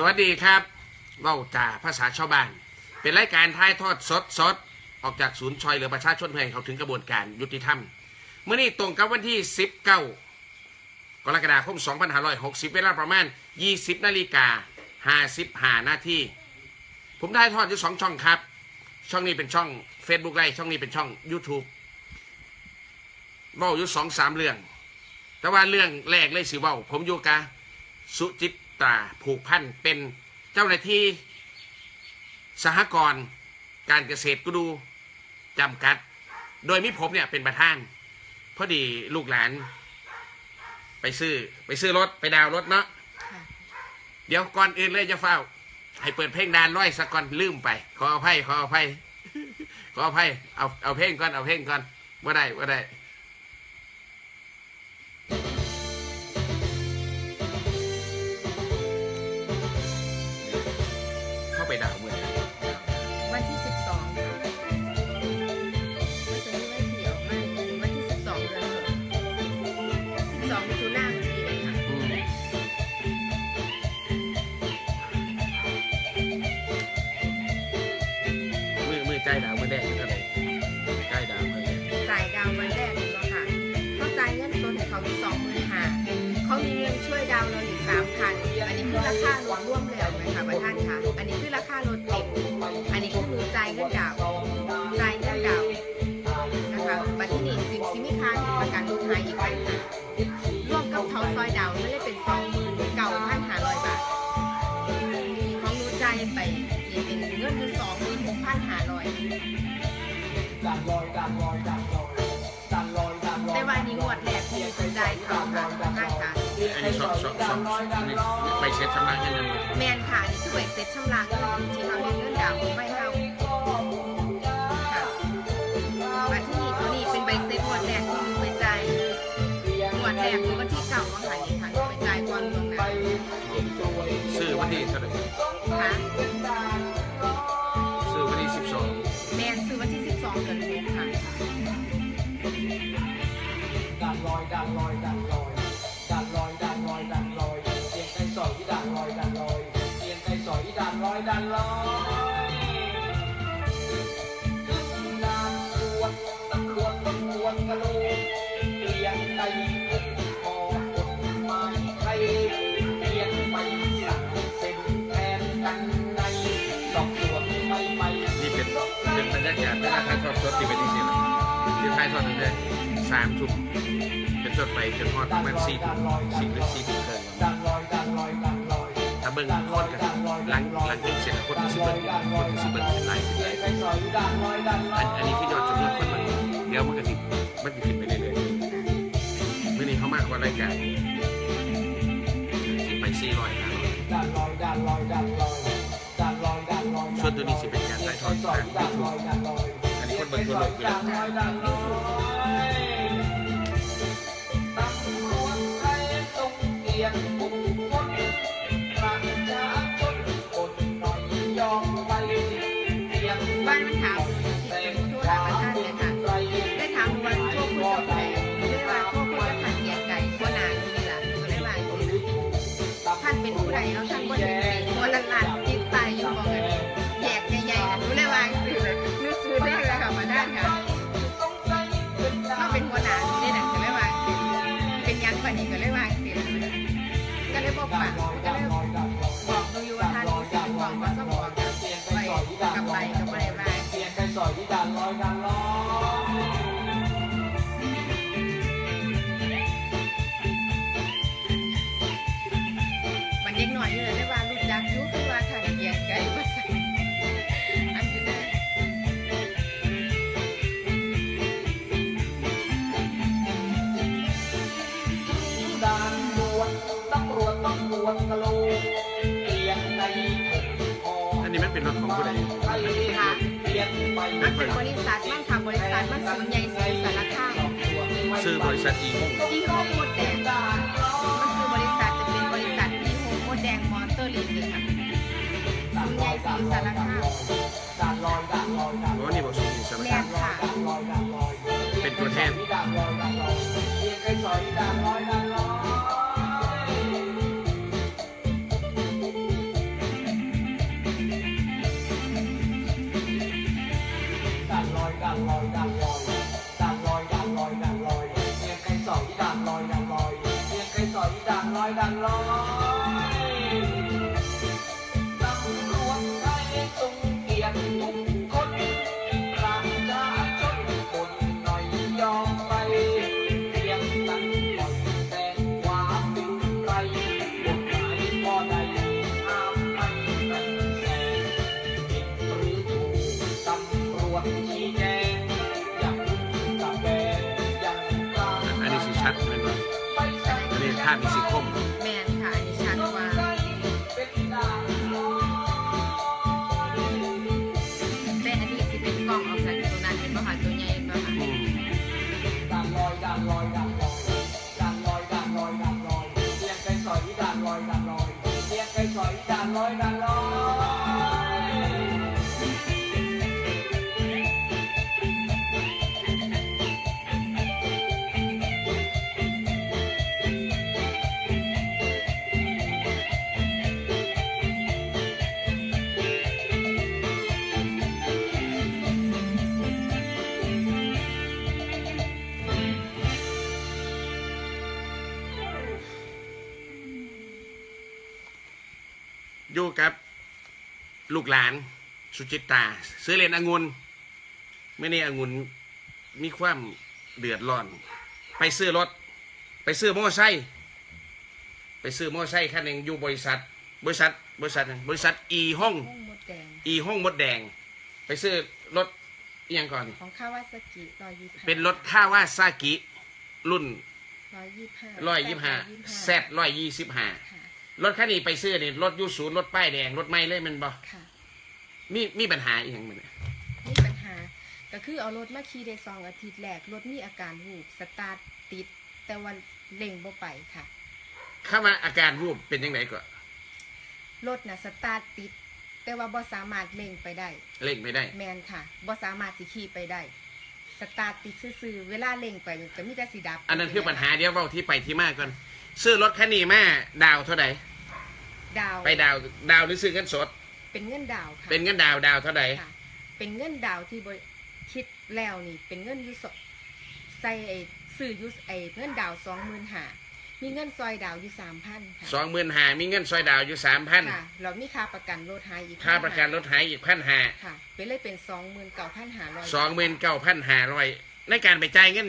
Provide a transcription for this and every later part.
สวัสดีครับเว้าจ่าภาษาชาวบ้าน เป็นรายการถ่ายทอดสดสดออกจากศูนย์ชอยเหลือประชาชนเพื่อให้เขาถึงกระบวนการยุติธรรม เมื่อนี้ตรงกับวันที่ 19 กรกฎาคม 2560 เวลาประมาณ 20 นาฬิกา55นาทีผมถ่ายทอดอยู่สองช่องครับ ช่องนี้เป็นช่อง Facebook ไลฟ์ช่องนี้เป็นช่อง YouTube เว้าอยู่สองสามเรื่อง แต่ว่าเรื่องแรกเลยสิเว้าผมอยู่กะสุจิต ราผูกพันเป็นเจ้าหน้าที่สหกรณ์การเกษตรกูดูจำกัด โดยมิผมเนี่ยเป็นประธาน พอดีลูกหลาน ไปซื้อไปซื้อรถไปดาวน์รถเนาะค่ะเดี๋ยวก่อนอื่นเลยจะเฝ้า ให้เปิดเพลงดานร้อยสักก่อนลืมไป ขออภัยขออภัยขออภัยเอาเอาเพลงก่อนเอาเพลงก่อนว่าได้ว่าได้ ราคารถร่วมแล้วไหมคะประธานคะอันนี้คือราคารถเต็มอันนี้คือลูจ่ายเงินดาวจ่ายเงินดาวนะคะบัตรที่นี่สิบซิมิคาประกันลูกค้าอีกปัญหาร่วมกับเขาซอยดาวมันเลยเป็นสองหมื่นเก้าพันหาร้อยบาทของหนูจ่ายไปสิเป็นเงินคือสองหมื่นหกพันหาร้อยแต่วันนี้งวดแรกที่จ่ายเขาค่ะ สองสองสองอันนี้ไปเช็ดชำระเงินยังไงแมนค่ะนี่คือใบเสร็จชำระเงินที่เขาเรียนเงินดาวน์ไม่เท่าค่ะมาที่นี่ตัวนี้เป็นใบเสร็จงวดแรกที่หนูไปจ่ายงวดแรกคือวันที่เก่าวันขายนี่ค่ะหนูไปจ่ายก่อนล่วงหน้าซื้อวันที่เท่าไหร่ ลอยดันลอยขึ้นดานตรวตำรวจตำรวจกระโหลกเปลี่ยนไก่คอกฎหมายไทยเปลี่ยนไปสั่งเซ็นแทนกันในสอบสวไม่ไปนี่เป็นเป็นบรรยากาศเวลาถ่ายทอดสดที่เป็นที่สิละที่ถ่ายทอดตั้งแต่สามทุ่มเป็นต้นไปจนฮอดประมาณสี่ทุ่มสี่หรือสี่ทุ่มครึ่ง บิ่งคนกันหลังหลังจากเสร็จแล้วคนที่สิเบิ่งคนที่สิเบิ่งเป็นไลฟ์เป็นไลฟ์อันอันนี้คือยอดจำนวนคนมันเดี๋ยวมันก็สิมันจะขึ้นไปเรื่อยๆเมื่อนี้เขามากกว่ารายการสิไปสี่ร้อยนะส่วนตัวนี้สิเป็นการถ่ทอดทางยูทูบอันนี้คนเบิ่งทั่วโลกอยู่แล้วบ้าน ท่านเป็นผู้ใดแล้วท่านก็ยินดีหัวละลานจิตตายอยู่บองกันแยกใหญ่ๆนะหนูเลยวางซื้อเลยหนูซื้อได้เลยค่ะมาด้านค่ะถ้าเป็นหัวหน้าหนูได้หนังก็เลยวางซื้อเป็นยังกว่านี้ก็เลยวางซื้อก็เลยบอกปา รถของผู้ใดไทยเปลี่ยนไปมันเป็นบริษัทมั่งค่ะบริษัทมันสูงใหญ่สูงสารคามซื้อบริษัทอีโมงที่ห้องมดแดงมันคือบริษัทจะเป็นบริษัทที่โฮมมดแดงมอเตอร์ลิงเลยค่ะสูงใหญ่สูงสารค่านลอยด่านลอยด่านเพราะว่านี่บอกสูงสารแมคามนค่ะลอยด่านลอยเป็นตัวแทน กับลูกหลานสุจิตาซื้อเรียนองุ่นไม่นี่องุ่นมีความเดือดร้อน ไปซื้อรถ ไปซื้อมอไซค์ไปซื้อมอไซค์คันหนึ่งอยู่บริษัท บริษัท บริษัทหนึ่งบริษัทอีห้องห้องมดแดงอีห้องมดแดง ไปซื้อรถอิหยังก่อนของคาวาซากิร้อยยี่ห้าเป็นรถค่าวาซากิรุ่นร้อยยี่ห้าร้อยยี่ห้าแซดร้อยยี่สิบห้าค่ะ รถคันนี้ไปซื้อนี่รถอยูศูนย์รถป้ายแดงรถไม่เลยแม่นบ่ค่ะ มีมีปัญหาอีกอย่างหนึ่งนี่ปัญหา ก็คือเอารถมาขี่ได้สองอาทิตย์แรก รถมีอาการวูบสตาร์ทติด แต่วันเร่งบ่ไปค่ะ เข้ามาอาการรูปเป็นยังไงก่อนรถน่ะสตาร์ทติด แต่ว่าบ่สามารถเร่งไปได้ เร่งไม่ได้ แม่นค่ะบ่สามารถสิขี่ไปได้ สตาร์ทติดซื่อๆเวลาเร่งไปมันก็มีแต่สีดับอันนั้นคือปัญหาเดียวเว่าที่ไปที่มาก่อน ซื้อรถคันนี้มาดาวเท่าไหร่ดาวไปดาวดาวหรือซื้อเงินสด เป็นเงินดาวค่ะเป็นเงินดาวดาวเท่าไหร่ค่ะเป็นเงินดาวที่บริคิดแล้วนี่ เป็นเงินอยุสใส่ไอ้ซื้ออยุไอ้เงินดาวสองหมื่นหามีเงินซอยดาวอยู่สามพันค่ะสองหมื่นหามีเงินซอยดาวอยู่สามพันค่ะเรามีค่าประกันรถหายอีกค่าประกันรถหายอีกพันหาค่ะ เป็นเลยเป็นสองหมื่นเก้าพันหาร้อยสองหมื่นเก้าพันหาร้อยในการไปจ่ายเงิน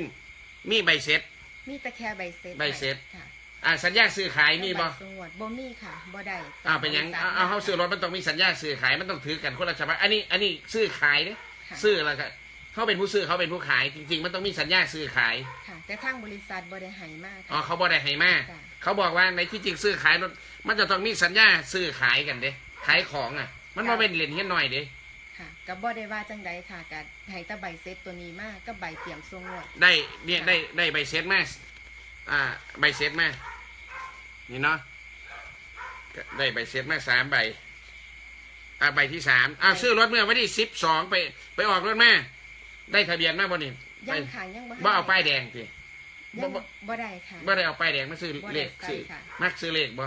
มีใบเสร็จ มีแต่แค่ใบเสร็จใบเสร็จค่ะ อ่าสัญญาซื้อขายมีบ่ใสงวดบ่มีค่ะบ่ได้อ้าวเป็นหยังเอาเอาเขาซื้อรถมันต้องมีสัญญาซื้อขายมันต้องถือกันคนละฉบับอันนี้อันนี้ซื้อขายเนี่ยค่ะซื้อแล้วก็เขาเป็นผู้ซื้อเขาเป็นผู้ขาย จริง ๆ มันต้องมีสัญญาซื้อขายค่ะ แต่ทางบริษัทบ่ได้ให้มากอ๋อค่ะเขาบอกได้ให้มาค่ะเขาบอกว่าในที่จริงซื้อขายรถมันจะต้องมีสัญญาซื้อขายกันเด้ขายของอะ มันมาเป็นเหรียญเฮี้ยนหน่อยเด้ค่ะก็บ่ได้ว่าจังใดค่ะก็ให้แต่ใบเสร็จตัวนี้มากก็ใบเตรียมส่งงวดได้เนี่ยได้ได้ใบเสร็จมา อ่า ใบเสร็จมานี่เนาะก็ได้ใบเสร็จมาสามใบ อ่าใบที่สามอ้าวซื้อรถเมื่อวันที่สิบสองไป ไปออกรถมาได้ทะเบียนมาบ่นี่ยังค่ะยังบ่ให้บ่เอาป้ายแดงสิยังบ่บ่ได้ค่ะ บ่ได้เอาป้ายแดงมาซื้อบ่ได้เลขใส่ซื้อค่ะ มักซื้อเลขบ่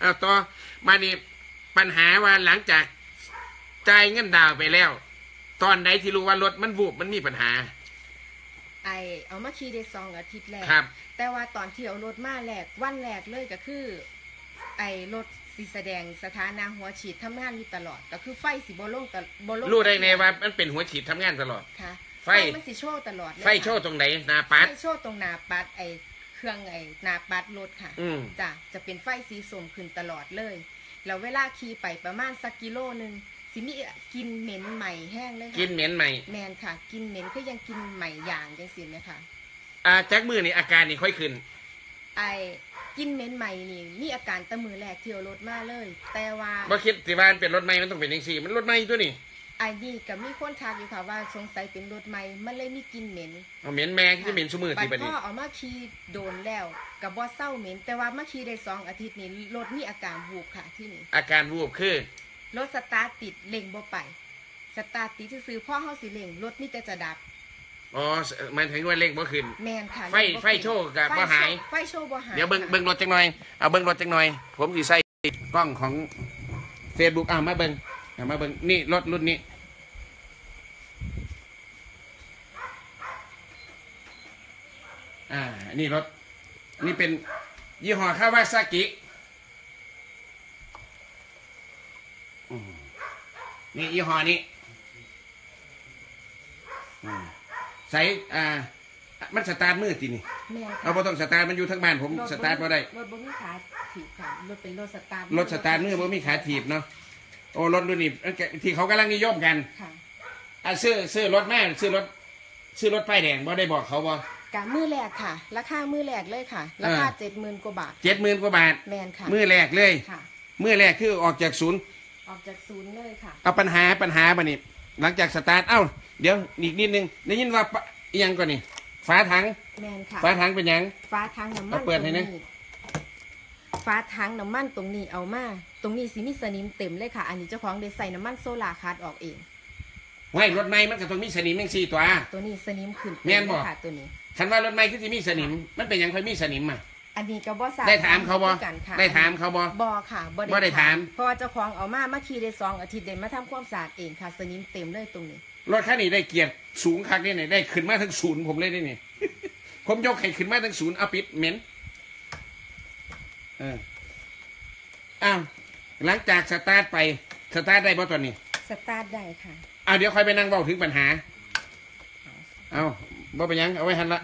เอาต่อมานี่ปัญหาว่าหลังจากจ่ายเงินดาวน์ไปแล้ว ตอนไหนที่รู้ว่ารถมันวูบมันมีปัญหา ไอเอามาขี่ได้สองอาทิตย์แรกครับ แต่ว่าตอนที่เอารถมาแรกวันแรกเลยก็คือ ไอรถสิแสดงสถานะหัวฉีดทำงานอยู่ตลอด ก็คือไฟสิบ่ลงตลบ่ลงรู้ได้ไงว่ามันเป็นหัวฉีดทำงานตลอด ค่ะไฟ มันสิโชว์ตลอดเลยไฟโชว์ตรงไหนหนาปัด ไฟโชว์ตรงหน้าปัดไอเครื่องไอหน้าปัดรถค่ะอืม จ้ะจะเป็นไฟสีส้มขึ้นตลอดเลยแล้วเวลาขี่ไปประมาณสักกิโลหนึง สิมีกลินเหม็นใหม่แห้งเลยค่ะกินเหม็นใหม่ แมนค่ะ กินเหม็นคือยังกินใหม่อย่างจังสิไหมคะอ่าแจ็คมือนี่อาการนี่ค่อยขึ้น ไอ้กินเหม็นใหม่นี่มีอาการแตะมือแรกที่เอารถมาเลย แต่ว่าว่าคิดสิว่ามันเป็นรถใหม่มันต้องเป็นยังสี่มันรถใหม่ตัวนี่ไอ้นี่ก็มีคนทักอยู่ค่ะว่าสงสัยเป็นรถใหม่มันเลยมีกลินเหม็น เอาเหม็นแม่ที่เหม็นสมือปัที่ดบัดพ่นี้อเอามาขี่โดนแล้วกับบ่เศร้าเหม็น แต่ว่ามาขี่ได้สองอาทิตย์นี้รถมีอาการวูบค่ะที่นี่อาการวูบคือ รถสตาร์ทติดเร่งบ่ไป สตาร์ทติดซื่อๆพ่อเฮาสิเร่งรถมีแต่จะดับ อ๋อมันถึงว่าเร่งบ่ขึ้น แมนค่ะไฟไฟโชว์กับบ่หาย ไฟโชว์บ่หายเดี๋ยวเบิ้งค่ะเบิ้งรถจังหน่อยเอาเบิ้งรถจังหน่อย ผมสิใส่กล้องของ Facebook อ่ามาเบิ้งอ่ามาเบิ้งนี่รถรุ่นนี้อ่า นี่รถ นี่เป็นยี่ห้อคาวาซากิอืม นี่ยี่ห้อนี้อืมใส่อ่า มันสตาร์ทมือจีนี่แม่นค่ะเอาบ่ต้องสตาร์ทมันอยู่ทั้งบ้านผมสตาร์ทบ่ได้รถบ่มีขาถีบค่ะรถเป็นรถสตาร์ทรถสตาร์ทมือบ่มีขาถีบเนาะโอ้รถรุ่นนี้ที่เขากำลังนิยมกันค่ะอะซื้อซื้อรถแม่ซื้อรถซื้อรถป้ายแดงบ่ได้บอกเขาบ่กะมือแรกค่ะ ราคามือแรกเลยค่ะ ราคาเออเจ็ดหมื่นกว่าบาทเจ็ดหมื่นกว่าบาทแมนค่ะมือแรกเลยค่ะมือแรกคือออกจากศูนย์ ออกจากศูนย์เลยค่ะ เอาปัญหาปัญหาบันี่หลังจากสตาร์ทเอ้าเดี๋ยวอีกนิดนึงได้ยินว่าปะอิหยังก่อนนี่ฝาถังแมนค่ะ ฝาถังเป็นหยัง ฟ้าทางน้ำมันเอาเปิดให้นะ ตรงฟ้าทางน้ำมันตรงนี้เอามา ตรงนี้สิมีสนิมเต็มเลยค่ะ อันนี้เจ้าของได้ใส่น้ำมันโซลาร์คัดออกเองไว้รถใหม่มันก็ต้องมีสนิมแม่งสี่ตัว ตัวนี้สนิมขึ้นแม่นบ่ เลยค่ะ ตัวนี้ คันว่ารถใหม่คือสิมีสนิมมันเป็นหยังค่อยมีสนิมอะ อันนี้ก็บ่ทราบได้ถามเขาบ่คือกันค่ะได้ถามเขาบ่บ่ค่ะบ่บ่ได้ถามเพราะว่าเจ้าของเอามามาขี่ได้สองอาทิตย์เดนมาทำความสะอาดเองค่ะสนิมเต็มเลยตรงนี้รถคันนี้ได้เกียรติสูงคักนี่ไหนได้ขึ้นมาถึงศูนย์ผมเลยได้นี่ผมยกให้ขึ้นมาถึงศูนย์เอาปิดเหม็นเอออ้าวหลังจากสตาร์ทไปสตาร์ทได้บ่ตอนนี้สตาร์ทได้ค่ะเอาเดี๋ยวค่อยไปนั่งเว้าถึงปัญหา เอาบ่เป็นหยังเอาไว้หันละ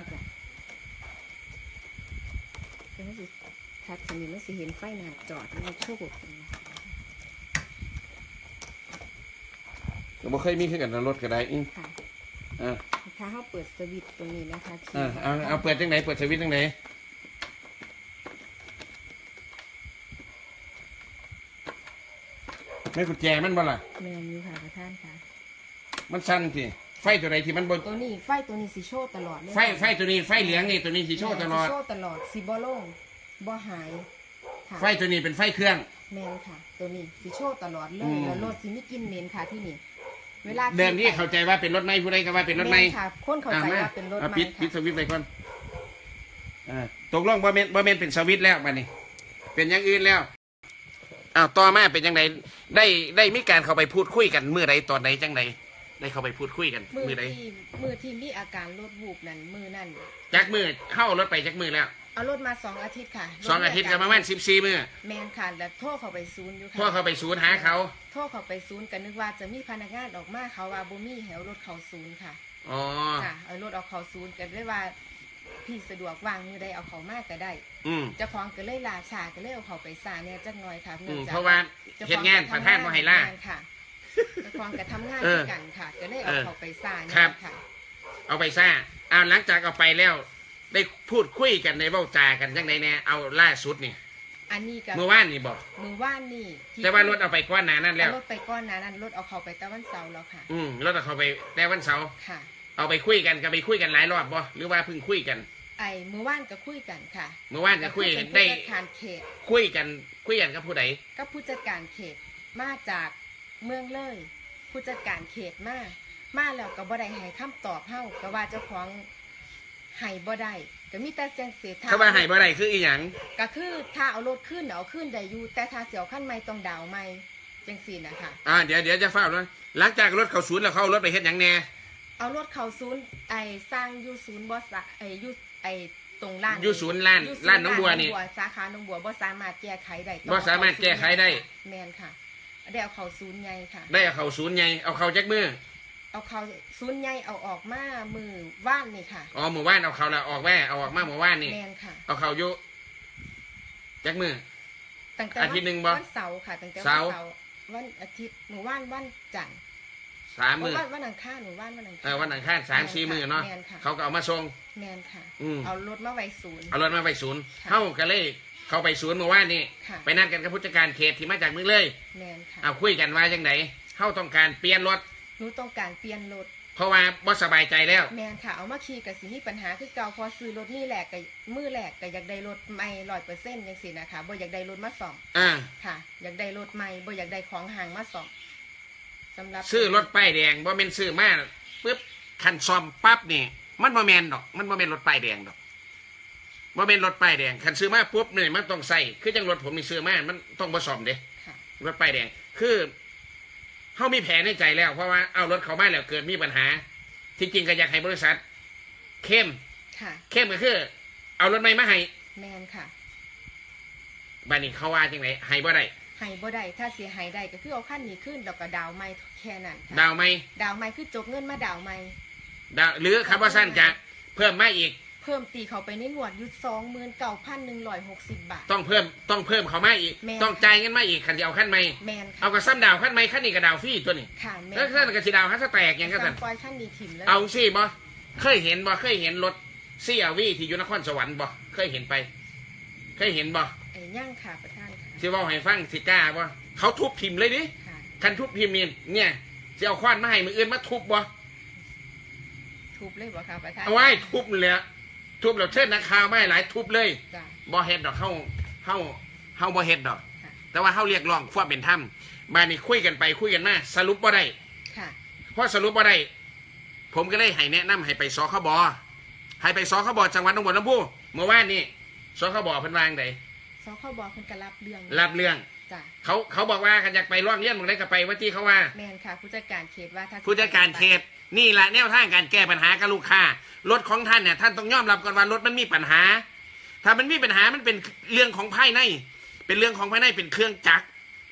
ก็มันสิ ทัดสนิมมันสิเห็นไฟหน้าจอดมันโชคกดก็บ่เคยมีขึ้นกันนะรถก็ได้อือค่ะอ่าถ้าเขาเปิดสวิตช์ตรงนี้นะคะที่อ่าเอาเอาเปิดจังไหนเปิดสวิตช์จังไหนไม่กุญแจมันบ่ล่ะแมนอยู่ค่ะประท่านค่ะ มันสั้นสิไฟตัวใดที่มันบนตัวนี้ไฟตัวนี้สีโชว์ตลอดเลยไฟไฟตัวนี้ไฟเหลืองนี่ตัวนี้สีโชว์ตลอดสีโชว์ตลอดสีบ่โล่ง บ่หายค่ะไฟตัวนี้เป็นไฟเครื่อง แมนค่ะ ตัวนี้สีโชว์ตลอดเลอืยม แล้วรถสีไม่กินเหม็นค่ะที่นี่เวลาเดิมที่ขี่ไปเข้าใจว่าเป็นรถไม้ผู้ใดก็ว่าเป็นรถไม้แม่นค่ะคนเข้าใจว่าเป็นรถอะไม้ปิดปิดสค่ะวิตช์ไปก่อนอ่าตกลงบ่แม่นบ่แม่นเป็นสวิตช์แล้วบัดนี้ เป็นอย่างอื่นแล้วอ้าวต่อมาเป็นยังไงได้ได้มีการเข้าไปพูดคุยกันเมื่อใดตอนไหนจังใดได้เข้าไปพูดคุยกันมือเมื่อใดที่มือที่มีอาการรถบูบนั่นมือนั่น จักมือเข้ารถไปจักมือแล้ว เอารถมาสองอาทิตย์ค่ะสองอาทิตย์ก็ประมาณสิบสี่มือแมนค่ะแล้วโทรเข้าไปศูนย์อยู่ค่ะพ่อเข้าไปศูนย์หาเขาโทรเข้าไปศูนย์กันนึกว่าจะมีพนักงานออกมาเขาว่าบ่มีแหวรถเขาศูนย์ค่ะอ๋อค่ะเอารถเอาเขาศูนย์กันเลยว่าพี่สะดวกวางมือใดเอาเขามากก็ได้ อืมเจ้าของก็เลยลาชาก็เลยเอาเขาไปซาเนี่ยจักหน่อยค่ะอืนื่องมจกเพราะว่าเฮ็ดงานประธานบ่ให้ล่าค่ะเจ้าของก็ทำงานเออด้วยกันค่ะ ก็เลยเอาเออเขาไปซาเนี่ครัยบค่ะ เอาไปซ่าเอาหลังจากเอาไปแล้ว ได้พูดคุยกันในเว้าจากันจังไดแน่เอาล่าสุดนี่อันนี้กับเมื่อวานนี่บอกมือว่านนี่ที่แต่ว่ารถเอาไปก้อนหนานั่นแล้วเอารถไปก้อนหนานั้นรถเอาเขาไปตะวันเสาร์แล้วค่ะ อืมรถเอาเขาไปแต่วันเสาร์ค่ะ เอาไปคุยกันก็ไปคุยกันหลายรอบบ่หรือว่าเพิ่งคุยกัน ไอ้มือว่านก็คุยกันค่ะเมื่อวานก็คุยเป็นได้ผู้จัดการเขตคุยกันคุยกันกับผู้ใดก็ผู้จัดการเขตมาจากเมืองเลย ผู้จัดการเขตมามาแล้วก็บ่ได้ให้คำตอบเฮาก็ว่าเจ้าของ ให้บ่ได้ก็มีแต่จังเสียเขาว่าให้บ่ได้คืออีหยังก็คือถ้าเอารถขึ้นเอาขึ้นได้อยู่แต่ถ้าเสียวขั้นใหม่ต้องดาวใหม่จังซี่นะคะ อ่าเดี๋ยวเดี๋ยวจะเฝ้านะหลังจากรถเขาศูนย์แล้วเขาเอารถไปเฮ็ดหยังแน่เอารถเข้าศูนย์ไอ้สร้างอยู่ศูนย์บ่สะไอ้อยู่ไอ้ตรงร้านอยู่ศูนย์ล้านอยู่ศูล้านหน้องบัวนี่ สาขาหน้องบัวบ่สามารถแก้ไขได้ต้องบ่สามารถแก้ไขได้ แม่นค่ะได้เอาเข้าศูนย์ใหญ่ค่ะ ได้เอาเขาศูนย์ไงเอาเขาจักมือ เอาเขาศูนย์ใหญ่เอาออกมามือว่านนี่ค่ะอ๋อหมู่บ้านเอาเขาละออกแม่เอาออกมาหมู่บ้านนี่ แมนค่ะเอาเขาอยู่จักมือ ตั้งแต่อาทิตย์หนึ่งบ่วันเสาร์ค่ะตั้งแต่วันเสาร์เสาร์วันอาทิตย์หนูว่านวันจันทร์สามมือวันวันอังคารหนูว่านวันอังคาร เออวันอังคารสามสี่มือเนาะแมนค่ะ เขาก็เอามาส่ง แมนค่ะ อืม เอารถมาไว้ศูนย์ เอารถมาไปศูนย์ค่ะเข้ากันเลย เขาไปศูนย์เมื่อวานนี่ค่ะ ไปนัดกันกับผู้จัดการเขตที่มาจากเมืองเลย แมนค่ะ เอาคุยกันว่าจังไหนเข้าต้องการเปลี่ยนรถ หนูต้องการเปลี่ยนรถเพราะว่าบ่สบายใจแล้ว แมนค่ะเอามาขี่กับสิมีปัญหาคือเก่าพอซื้อรถนี่แหลกกับมือแหลกก็อยากได้รถใหม่ร้อยเปอร์เซ็นต์ยังสินะคะบ่อยากได้รถมาซ่อมอ่า ค่ะ อยากได้รถใหม่บ่อยากได้ของห่างมาซ่อมสำหรับซื้อรถป้ายแดงบ่แม่นซื้อมาปุ๊บคันซ่อมปั๊บนี่มันบ่แม่นดอก มันบ่แม่นรถป้ายแดงดอกบ่แม่นรถป้ายแดงคันซื้อมาปุ๊บนี่มันต้องใส่คือจังรถผมนี่ซื้อมามันต้องบ่ซ่อมเด้ค่ะรถป้ายแดงคือ เขามีแผนในใจแล้วเพราะว่าเอารถเขามาแล้วเกิดมีปัญหา ที่จริงก็อยากให้บริษัท เข้มค่ะ เข้มก็คือ เอารถใหม่มาให้แมนค่ะบ้านนี้เขาว่าจังไหนให้บ่ได้ให้บ่ได้ถ้าเสียหายได้ก็คือเอาขั้นนี้ขึ้นแล้วก็ดาวไม่แค่นั้นค่ะดาวไหมดาวไม่คือจบเงินมาดาวไม่ดาวหรือคำว่าสั้นจะเพิ่มมาอีก เพิ่มตีเขาไปในหนวดอยุดสองหมื่นเก้าพันหนึ่งร้อยหกสิบบาท ต้องเพิ่มต้องเพิ่มเขามาอีก แม่น ต้องจ่ายเงินมาอีกคันจะเอาขั้นไหมแมนค่ะเอากระซ้ำดาวขั้นไหมขั้นนี้กระดาวฟรีตัวนี้ค่ะแมนแล้วขั้นกระสีดาวขั้นสแตกอย่างก็สั่สั่งนปล่อยขั้นนี้ถิ่มแล้วเอาสิบ่เคยเห็นบ่เคยเห็นรถซีอาวีที่อยู่นครสวรรค์บ่เคยเห็นไป เคยเห็นบ่ไอ้ย่างค่ะประธานค่ะที่ว่าให้ฟังสิกล้าบ่เขาทุบพิมพ์เลยดิค่ะคันทุบพิมพ์นี่เนี่ยจะเอาควานมาให้มืออื่นมาทุบบ่ทุบเลยบ่ค่ะประธานเอาไว้ทุบเลย ทุบแล้วเชิญนักข่าวมาให้หลายทุบเลยจ้ะ บ่เฮ็ดดอกเฮาเฮาเฮาบ่เฮ็ดดอก ค่ะ แต่ว่าเฮาเรียกร้องความเป็นธรรมมานี่คุยกันไปคุยกันมาสรุปบ่ได้ค่ะเพราะสรุปบ่ได้ ผมก็เลยให้แนะนำให้ไปสคบให้ไปสคบจังหวัดหนองบัวลำพูเมื่อวานนี้สคบเพิ่นวาจั่งใดสคบเพิ่นก็รับเรื่องรับเรื่อง จ้ะเขาเขาบอกว่าคันอยากไปร้องเรียนหมองได้ก็ไปว่าที่เขาว่า แมนค่ะ ผู้จัดการเขตว่าถ้าผู้จัดการเขตนี่แหละแนวทางการแก้ปัญหากับลูกค้ารถของท่านเนี่ยท่านต้องยอมรับก่อนว่ารถมันมีปัญหา ถ้ามันมีปัญหามันเป็นเรื่องของภายใน เป็นเรื่องของภายในเป็นเครื่องจักร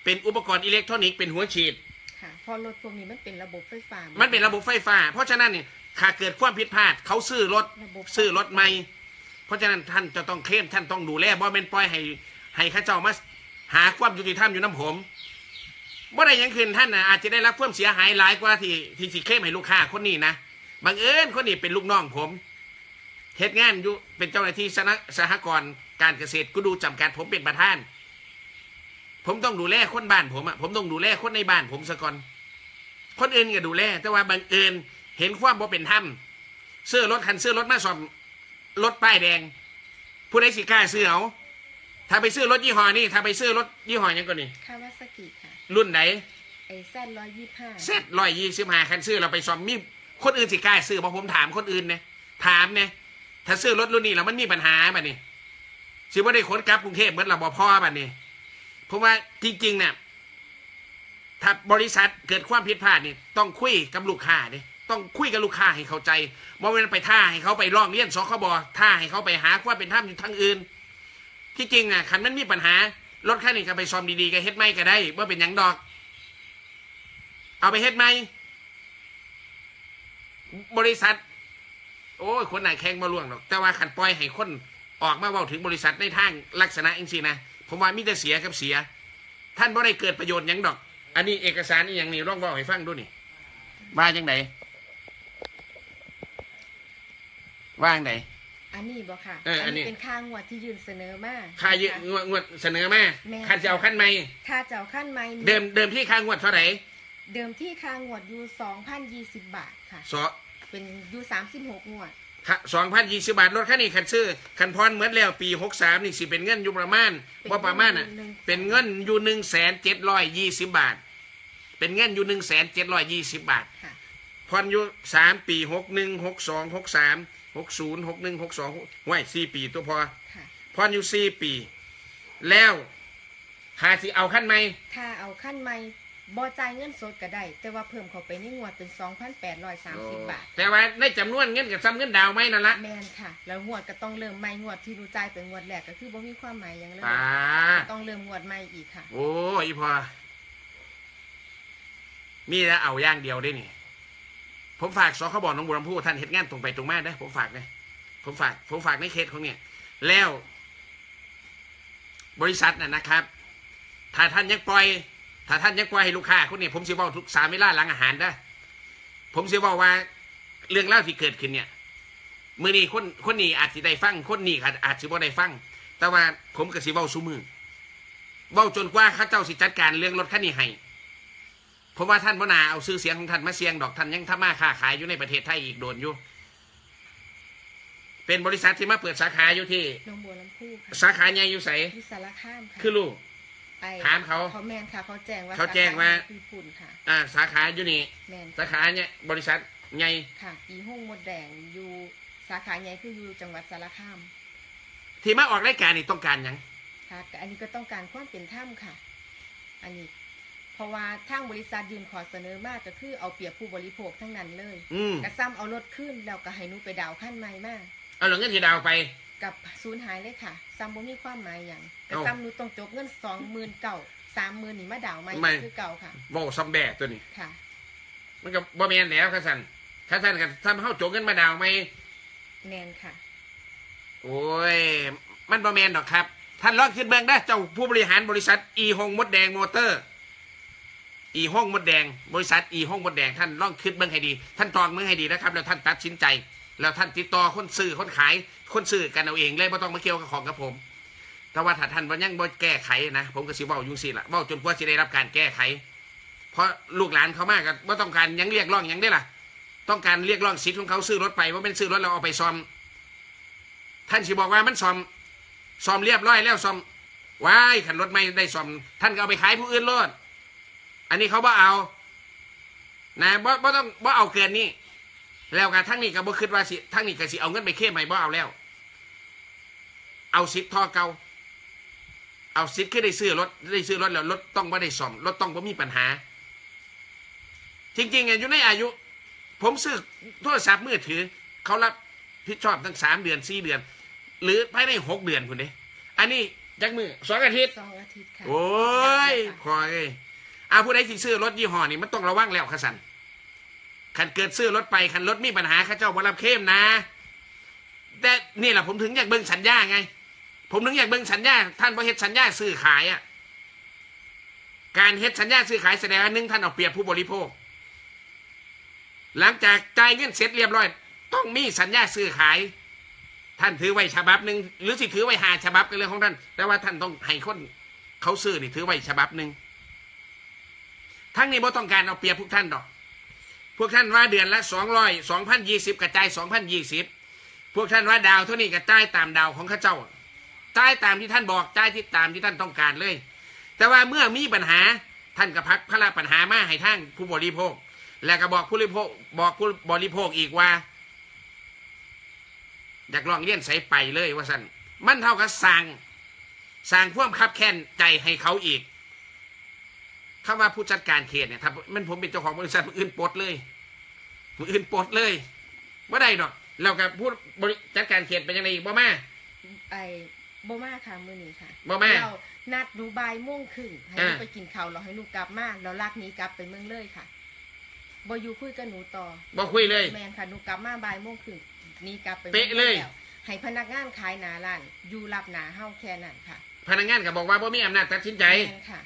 เป็นอุปกรณ์อิเล็กทรอนิกส์เป็นหัวฉีด ค่ะเพอรถพวกนี้มันเป็นระบบไฟฟ้ามันเป็นระบบไฟฟ้า เพราะฉะนั้นเนี่ยถ้าเกิดความผิดพลาดเขาซื้อรถระบบ ซื้อรถใหม่ เพราะฉะนั้นท่านจะต้องเคลมท่านต้องดูแลบ่เป็นปล่อยให้ให้เข้าเจ้ามา หาความยุติธรรมอยู่น้ำผมบ่ได้หยังคืนท่านนะอาจจะได้รับความเสียหายหลายกว่าที่ที่สิเคลมให้ลูกค้าคนนี้นะบังเอิญคนนี้เป็นลูกน้องผมเฮ็ดงานอยู่เป็นเจ้าหน้าที่สนสหกรณ์การเกษตรก็ดูจำกัดผมเป็นประธาน ผมต้องดูแลคนบ้านผมอะผมต้องดูแลคนในบ้านผมซะก่อนคนอื่นก็ดูแล แต่ว่าบังเอิญเห็นความบ่เป็นธรรมซื้อรถคันซื้อรถมาซ่อมรถป้ายแดง ผู้ใดสิกล้าซื้อเอา ถ้าไปซื้อรถยี่ห้อนี่ถ้าไปซื้อรถยี่ห้อหยังก็นี่คาวาซากิค่ะ รุ่นไหนไอ้แซดร้อยยี่ห้าเซตร้อยยี่สิบห้าคันซื้อเราไปซ่อมมีคนอื่นสิกล้าซื้อเพราะผมถามคนอื่นเนี่ยถามเนี่ยถ้าซื้อรถรุ่นนี้แล้วมันมีปัญหาบัดนี้สิว่าได้ขนกลับกรุงเทพเหมือนเราบอพ่อบัดนี้เพราะว่าจริงๆเนี่ยถ้าบริษัทเกิดความผิดพลาดนี่ต้องคุยกับลูกค้าเนี่ยต้องคุยกับลูกค้าให้เข้าใจว่าเวลาไปท่าให้เขาไปร้องเรียนสคบท่าให้เขาไปหาความเป็นธรรมอยู่ทางอื่น ที่จริงอะคันมันมีปัญหารถคันนี้ก็ไปซ่อมดีๆก็เฮ็ดไม่ก็ได้ว่าเป็นหยังดอก เอาไปเฮ็ดไหมบริษัท โอ้ยคนไหนแข่งมาล่วงหรอก แต่ว่าขันปล่อยให้คนออกมาเว้าถึงบริษัทในทางลักษณะเองสินะผมว่ามีแต่เสียกับเสีย ท่านบ่ได้เกิดประโยชน์หยังดอก อันนี้เอกสารนี่อย่างนี้ร่องเว่าให้ฟังดูนี่ว่าจังไดว่าจังได อันนี้บ่ค่ะเอออันนี้ เป็นค่างวดที่ยื่นเสนอมาค่ายืงวดงวดเสนอมาแม่ คันจะเอาขั้นไหมค่าเจ้าขั้นไม่เดิมเดิมที่ค่างวดเท่าไหร่เดิมที่ค่างวดอยู่สองพันยี่สิบบาทค่ะ สอเป็นอยู่สามสิบหกงวด สองพันยี่สิบาทรถคันนี้คันซื้อคันพรเหมือนแล้วปีหกสามนี่สิเป็นเงินอยู่ประมาณเป็นว่าประมาณอะเงินเป็นเงินอยู่หนึ่งแสนเจ็ดร้อยยี่สิบบาท เป็นเงินอยู่หนึ่งแสนเจ็ดร้อยยี่สิบบาท ค่ะพรอยู่สามปีหกหนึ่งหกสองหกสาม หกศูนย์หกหนึ่งหกสองห้วยสี่ปีตัวพอค่ะพรอยู่สี่ปี แล้วหาสิเอาขั้นไหมถ้าเอาขั้นไม่บ่จ่ายเงินสดก็ได้ แต่ว่าเพิ่มเข้าไปในงวดเป็นสองพันแปดร้อยสามสิบบาท แต่ว่าในจำนวนเงินกับซ้ำเงินดาวไหมนั่นละแมนค่ะ แล้วงวดก็ต้องเริ่มใหม่งวดที่รู้จ่ายเป็นงวดแรกก็คือบ่มีความหมายหยังเลยอ่าต้องเริ่มงวดใหม่อีกค่ะ โอ้ยพอมีแล้วเอาอย่างเดียวได้นี่ ผมฝากสคบหนองบัวลำพูท่านเห็นงานตรงไปตรงมาได้ผมฝากนะผมฝาก ผมฝากในเคสของเนี่ย แล้ว บริษัทน่ะนะครับ ถ้าท่านยังปล่อย ถ้าท่านยังปล่อยให้ลูกค้าคนนี้ผมสิบอกทุกสามเวลาหลังอาหารได้ผมสิบอกว่าเรื่องเล่าที่เกิดขึ้นเนี่ยมือนี้คนคนนี้อาจจะได้ฟังคนนี้อาจอาจะบ่ได้ฟัง แต่ว่าผมก็สิเว้าซุมือเว้าจนกว่าข้าเจ้าสิจัดการเรื่องรถคันนี้ให้ เพราะว่าท่านพ่นาเอาชื่อเสียงของท่านมาเสียงดอกท่านยังทำมาค้าขายอยู่ในประเทศไทยอีกโดนอยู่ เป็นบริษัทที่มาเปิดสาขาอยู่ที่หน้องบัวลำพูค่ะสาขาใหญ่อยู่ใสที่สารคามค่ะคือลูก ไปถามเขาเขาแมนค่ะ เขาแจ้งว่าเขาแจ้งว่า สขญี่ปุ่นค่ะ อ่า สาขาอยู่นี่ แมนสาขาเนี่ยบริษัทใหญ่ค่ะอีห้องมดแดงอยู่สาขาใหญ่คืออยู่จังหวัดสารคามที่มาออกรายการนี่ต้องการหยังค่ะแต่อันนี้ก็ต้องการความเป็นธรรมค่ะ อันนี้เพ ราะว่าทางบริษัทยืนขอเสนอมากก็คือเอาเปรียบผู้บริโภคทั้งนั้นเลยอืมกระซ้ำเอารถขึ้นแล้วก็ให้หนูไปดาวขั้นใหม่มาก เอาหลังเงินที่ดาวไป กับศูนย์หายเลยค่ะซ้ำบ่มีความหมายอย่างแต่เอ้าซ้ำหนูต้องจบเงินสองหมื่นเก่าสามหมื่นนี่มาดาวใหม่ไม่ คือเก่าค่ะ เว้าซ้ำแบกตัวนี้ ค่ะ มันก็บ่แม่นแล้วคัสันคัสันกันทำเฮาโจกเงินมาดาวไหมแมนค่ะ โอ้ย มันบ่แม่นดอกครับ ท่านลองคิดเบิ่งได้อเจ้าผู้บริหารบริษัทอีฮงมดแดงมอเตอร์ อีห้องมดแดง บริษัทอีห้องมดแดงท่านลองคิดเบิ่งให้ดี ท่านตรองเบิ่งให้ดีนะครับ แล้วท่านตัดสินใจ แล้วท่านติดต่อคนซื้อคนขายคนซื้อกันเอาเองเลยไม่ต้องมาเกี่ยวกับของกับผมแต่ว่าถ้าท่านบ่ยังบ่แก้ไขนะผมก็สิเว้ายุ่งสิละเว้าจนกว่าสิได้รับการแก้ไข เพราะลูกหลานเขามากก็บ่ต้องการยังเรียกร้องยังได้ล่ะ ต้องการเรียกร้องสิทธิ์ของเขาซื้อรถไปว่าเป็นซื้อรถเราเอาไปซ่อม ท่านสิบอกว่ามันซ่อมซ่อมเรียบร้อยแล้วซ่อมว้ายขันรถไม่ได้ซ่อม ท่านก็เอาไปขายผู้อื่นรถ อันนี้เขาบ่เอา นะบ่บ่ต้องบ่เอาเกินนี่แล้วกันทั้งนี้ก็บ่คิดว่าสิทั้งนี้ก็สิเอาเงินไปเข้มให้บ่เอาแล้ว เอาสิทธิ์ทอเก่าเอาสิทธิ์คือได้ซื้อรถได้ซื้อรถแล้วรถต้องบ่ได้ซ่อมรถต้องบ่มีปัญหา จริงๆอะอยู่ในอายุ ผมซื้อโทรศัพท์มือถือ เขารับผิดชอบตั้งสามเดือนสี่เดือน หรือภายในหกเดือนคุณเด้อันนี้จักมือสองอาทิตย์สองอาทิตย์ค่ะโอ้ยพอเลย อาผู้ใดที่ซื้อรถยี่ห้อนี่มันต้องระวังแล้วขสันคันเกิดซื้อรถไปคันรถมีปัญหาข้าเจ้าบรับเข้มนะ แต่นี่แหละผมถึงอยากเบิ่งสัญญาไง ผมถึงอยากเบิ่งสัญญา ท่านพอเฮ็ดสัญญาซื้อขายอะการเฮ็ดสัญญาซื้อขายแสดงว่าหนึ่งท่านเอาเปรียบผู้บริโภค หลังจากจ่ายเงินเสร็จเรียบร้อย ต้องมีสัญญาซื้อขาย ท่านถือไว้ฉบับหนึ่งหรือสิถือไว้หาฉบับก็เรื่องของท่าน แต่ว่าท่านต้องให้คนเขาซื้อนี่ถือไว้ฉบับหนึ่ง ทั้งนี้บ่ต้องการเอาเปรียบพวกท่านดอก พวกท่านว่าเดือนละสองร้อยสองพันยี่สิบกระจายสองพันยี่สิบพวกท่านว่าดาวเท่านี้กระจายตามดาวของข้าเจ้าจ่ายตามที่ท่านบอกจ่ายที่ตามที่ท่านต้องการเลย แต่ว่าเมื่อมีปัญหาท่านก็พักพระราปัญหามาให้ท่างผู้บริโภค และก็บอกผู้บริโภคบอกผู้บริโภคอีกว่า อยากลองเลี้ยนใส่ไปเลยว่าสันมันเท่ากับสั่งสั่งพ่วงคับแค้นใจให้เขาอีก คำว่าผู้จัดการเขตเนี่ยถ้ามันผมเป็นเจ้าของบริษัทมืออื่นปลดเลยมืออื่นปลดเลยว่าได้ดอกเรากับผู้บริจัดการเขตเป็นยังไงอีกบ่มาไอ้บ่มาค่ะมื้อนี้ค่ะบ่มาเรานัดดูบ่ายโมงครึ่งให้อ่าลูกไปกินข้าวเราให้ลูกกลับมาแล้วลากหนี้กลับไปเมืองเลยค่ะบ่อยู่คุยกับหนูต่อบ่คุยเลยแมนค่ะหนูกลับมาบ่ายโมงครึ่งหนี่กลับไปเป๊ะเลยมืองแวให้พนักงานขายหนาร้านอยู่รับหนาเฮาแค่นั้นค่ะ พนักงานก็บอกว่าบ่มีอำนาจตัดสินใจแมนค่ะ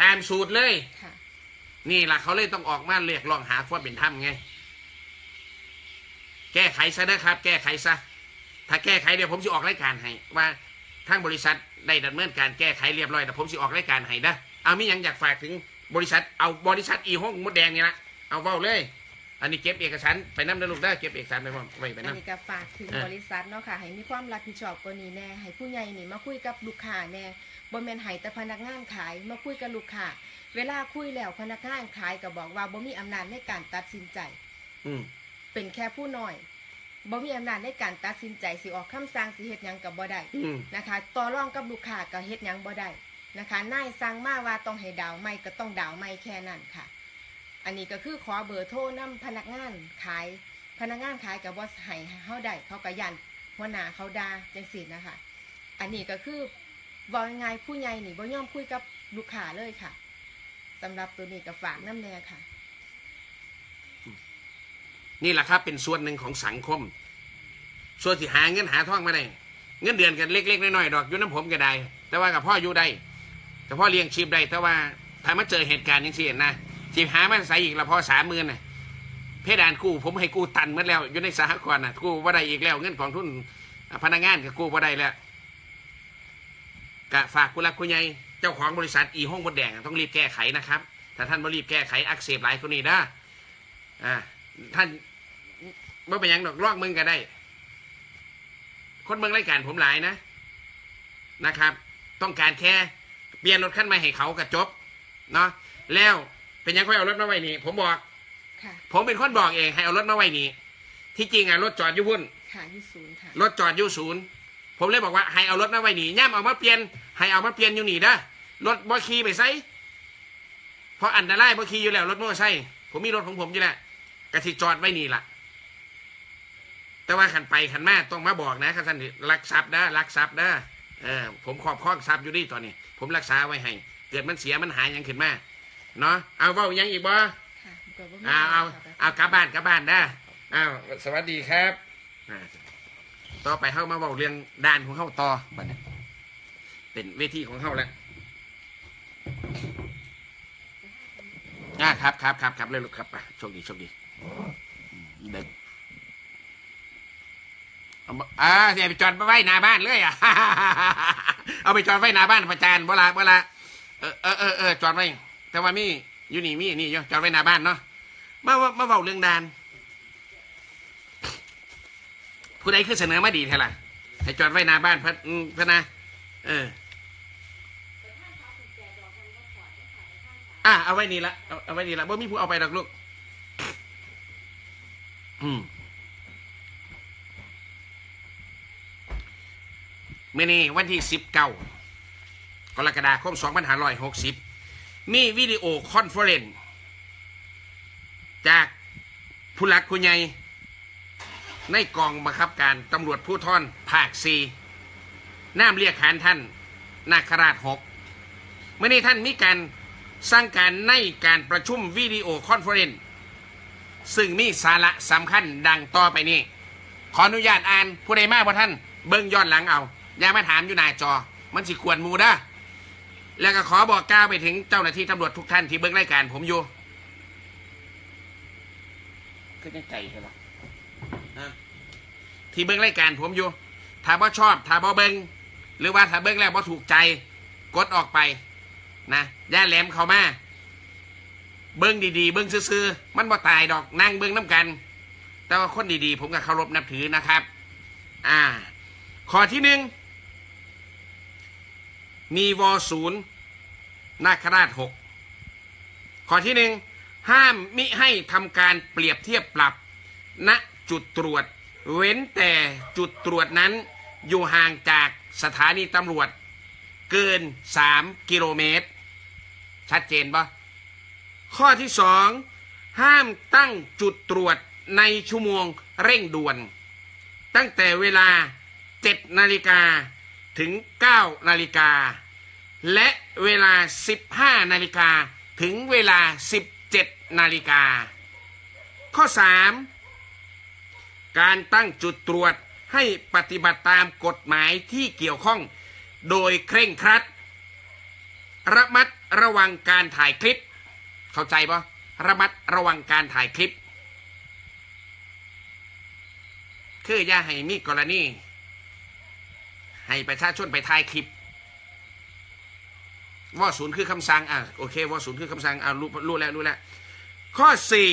ตามสูตรเลย ค่ะ นี่ล่ะเขาเลยต้องออกมาเรียกร้องหาความเป็นธรรมไง แก้ไขซะนะครับ แก้ไขซะ ถ้าแก้ไขเดี๋ยวผมจะออกรายการให้ว่าทางบริษัทได้ดำเนินการแก้ไขเรียบร้อยแต่ผมจะออกรายการให้นะเอามีหยังอยากฝากถึงบริษัทเอาบริษัทอีห้องมดแดงนี่ละเอาเว้าเลย อันนี้เก็บเอกสารไปน้ำนะลูกได้อเก็บเอกสารไปพร้อมไว้ไปอันน้ำนี้ก็ฝากถึงอ่าบริษัทเนาะค่ะ ให้มีความรับผิดชอบกว่านี้แน่ ให้ผู้ใหญ่นี่มาคุยกับลูกค้าแน่ บ่แม่นให้แต่พนักงานขายมาคุยกับลูกค้าเวลาคุยแล้วพนักงานขายก็บอกว่าบ่มีอำนาจในการตัดสินใจ อืมเป็นแค่ผู้น้อยบ่มีอำนาจในการตัดสินใจสิออกคำสั่งสิเฮ็ดหยังก็บ่ได้อืมนะคะต่อรองกับลูกค้าก็เฮ็ดหยังบ่ได้นะคะนายสั่งมาว่าต้องให้ดาวไม่ก็ต้องดาวไม่แค่นั้นค่ะ อันนี้ก็คือขอเบอร์โทรนํพนักงานขาย พนักงานขายกับบ่ให้เฮาได้เขาก็ยันหัวหน้าเขาด่าจังซี่นะคะ อันนี้ก็คือ บอกยังไงายๆผู้ใหญ่นี่บ่ยอมคุยกับลูกค้าเลยค่ะสำหรับตัวนี้ก็ฝากน้ำแน่ค่ะ นี่แหละครับเป็นส่วนหนึ่งของสังคม ส่วนที่หาเงินหาท่องมาได้เงินเดือนกันเล็กๆน้อยๆดอกอยู่น้ำผมก็ได้ แต่ว่ากับพ่ออยู่ได้กับพ่อเลี้ยงชีพได้แต่ว่าถ้ามาเจอเหตุการณ์อย่างนี้นะจีหามาใส่อีกละพอสามหมื่นนะเพดานกู้ผมให้กู้ตันหมดแล้วอยู่ในสหกรณ์น่ะกู้ว่าได้อีกแล้ว เงินของทุนพนักงานก็กู้ว่าได้แล้ว กะฝากคุณรักคุณใหญ่เจ้าของบริษัทอีห้องบดแดงต้องรีบแก้ไขนะครับ ถ้าท่านไม่รีบแก้ไขอักเสบหลายคนนี้นะอ่าท่านเมื่อไปนหยังดอกลอกมึงก็ได้ คนเมืองรายการผมหลายนะนะครับ ต้องการแค่เปลี่ยนรถขั้นใหม่ให้เขากระจบเนาะแล้วเป็นหยังค่อยเอารถมาไว้นี่ผมบอกค่ะผมเป็นคนบอกเองให้เอารถมาไว้นี่ที่จริงอะรถจอดอยู่พุ่นค่ะอยุศูนย์ค่ะรถจอดอยู่ศูนย์ ผมเลยบอกว่าให้เอารถมาไว้นี่ย่ามเอามาเปลี่ยนให้เอามาเปลี่ยนอยู่นี่นะรถบอขี่ไปไซเพราะอันตรายบอขี่อยู่แล้วรถมอเตอร์ไซค์ผมมีรถของผมอยู่แล้วกะสิจอดไว้นี่ล่ะแต่ว่าขันไปขันมาต้องมาบอกนะขันท่านรักทรัพย์นะรักทรัพย์นะเออผมครอบครองทรัพย์อยู่นี่ตอนนี้ ผมรักษาไว้ให้เกิดมันเสียมันหายหยังขึ้นมาเนาะเอาเว่าหยังอีกบ่ค่ะก็บ่มีเอาเอาเอากลับบ้านกลับบ้านได้เอาสวัสดีครับอ่า ต่อไปเข้ามาเว้าเรื่องด้านของเข้าต่อบัดนี้เป็นเวทีของเข้าแล้วอ่าครับครับครับครับเลยลูกครับไปโชคดีโชคดีเด็กเอามาอ่าเดี๋ยวไปจอดไว้หน้าบ้านเลยอะ เอาไปจอดไว้หน้าบ้านประจานเวลาเวลาเออเออเออเออจอดไว้แต่ว่ามีอยู่นี่มีนี่อยู่จอดไว้หน้าบ้านเนาะมามามาเว้าเรื่องดาน ผู้ใดคือเสนอมาดีเท่าล่ให้จอดไว้หน้าบ้านพะอืมพะนะ เอออะเอาไว้นี่ละเอาเอาไว้นี่ละบ่มีผู้เอาไปดอกลูก อืมเมื่อนี้วันที่สิบเก้ากรกฎาคมสองพันห้าร้อยหกสิบมี video conference จากผู้หลักผู้ใหญ่ ในกองบังคับการตำรวจภูธรภาคสี่นามเรียกขานท่าน นาคราชหกเมื่อนี้ท่านมีการสั่งการในการประชุม video conference ซึ่งมีสาระสำคัญดังต่อไปนี้ ขออนุญาตอ่านผู้ใดมาบ่ท่าน เบิ่งย้อนหลังเอา อย่ามาถามอยู่หน้าจอ มันสิกวนหมู่เด้อแล้วก็ขอบอกกล่าวไปถึงเจ้าหน้าที่ตำรวจทุกท่านที่เบิ่งรายการผมอยู่คือจังใจใช่ปะ ที่เบิ้งรายการผมอยู่ ถ้าบ่ชอบ ถ้าบ่เบิ้งหรือว่าถ้าเบิ้งแล้วบ่ถูกใจ กดออกไปนะย่าแหลมเข้ามา เบิ้งดีๆ เบิ้งซื่อๆ มันบ่ตายดอกนั่งเบิ้งน้ำกัน แต่ว่าคนดีๆ ผมก็เคารพนับถือนะครับ อ่า ข้อที่หนึ่งมีวศูนย์นาคราชหกข้อที่หนึ่งห้ามมิให้ทำการเปรียบเทียบปรับ ณจุดตรวจ เว้นแต่จุดตรวจนั้นอยู่ห่างจากสถานีตำรวจ เกิน 3 กิโลเมตร ชัดเจนปะข้อที่สองห้ามตั้งจุดตรวจในชั่วโมงเร่งด่วน ตั้งแต่เวลา 7 นาฬิกาถึง 9 นาฬิกา และเวลา 15 นาฬิกาถึงเวลา 17 นาฬิกา ข้อ 3 การตั้งจุดตรวจให้ปฏิบัติตามกฎหมายที่เกี่ยวข้อง โดยเคร่งครัด ระมัดระวังการถ่ายคลิป เข้าใจปะระมัดระวังการถ่ายคลิป คืออย่าให้มีกรณี ให้ประชาชนไปถ่ายคลิปว่าศูนย์คือคำสั่งอะโอเคว่าศูนย์คือคำสั่งอะรู้รู้แล้วรู้แล้วข้อสี่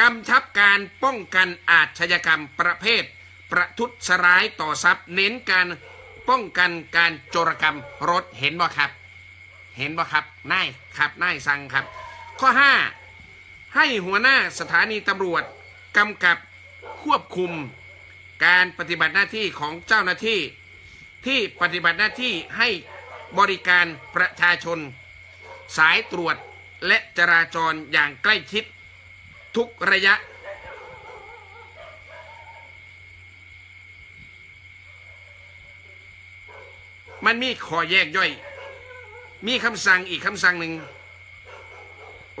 กำชับการป้องกันอาชญากรรมประเภท ประทุษร้ายต่อทรัพย์ เน้นการป้องกันการโจรกรรมรถเห็นบ่ครับ เห็นบ่ครับนายครับนายสั่งครับ ข้อ 5 ให้หัวหน้าสถานีตำรวจกำกับควบคุมการปฏิบัติหน้าที่ของเจ้าหน้าที่ ที่ปฏิบัติหน้าที่ให้บริการประชาชน สายตรวจและจราจรอย่างใกล้ชิด ทุกระยะ มันมีขอแยกย่อย มีคำสั่งอีกคำสั่งหนึ่ง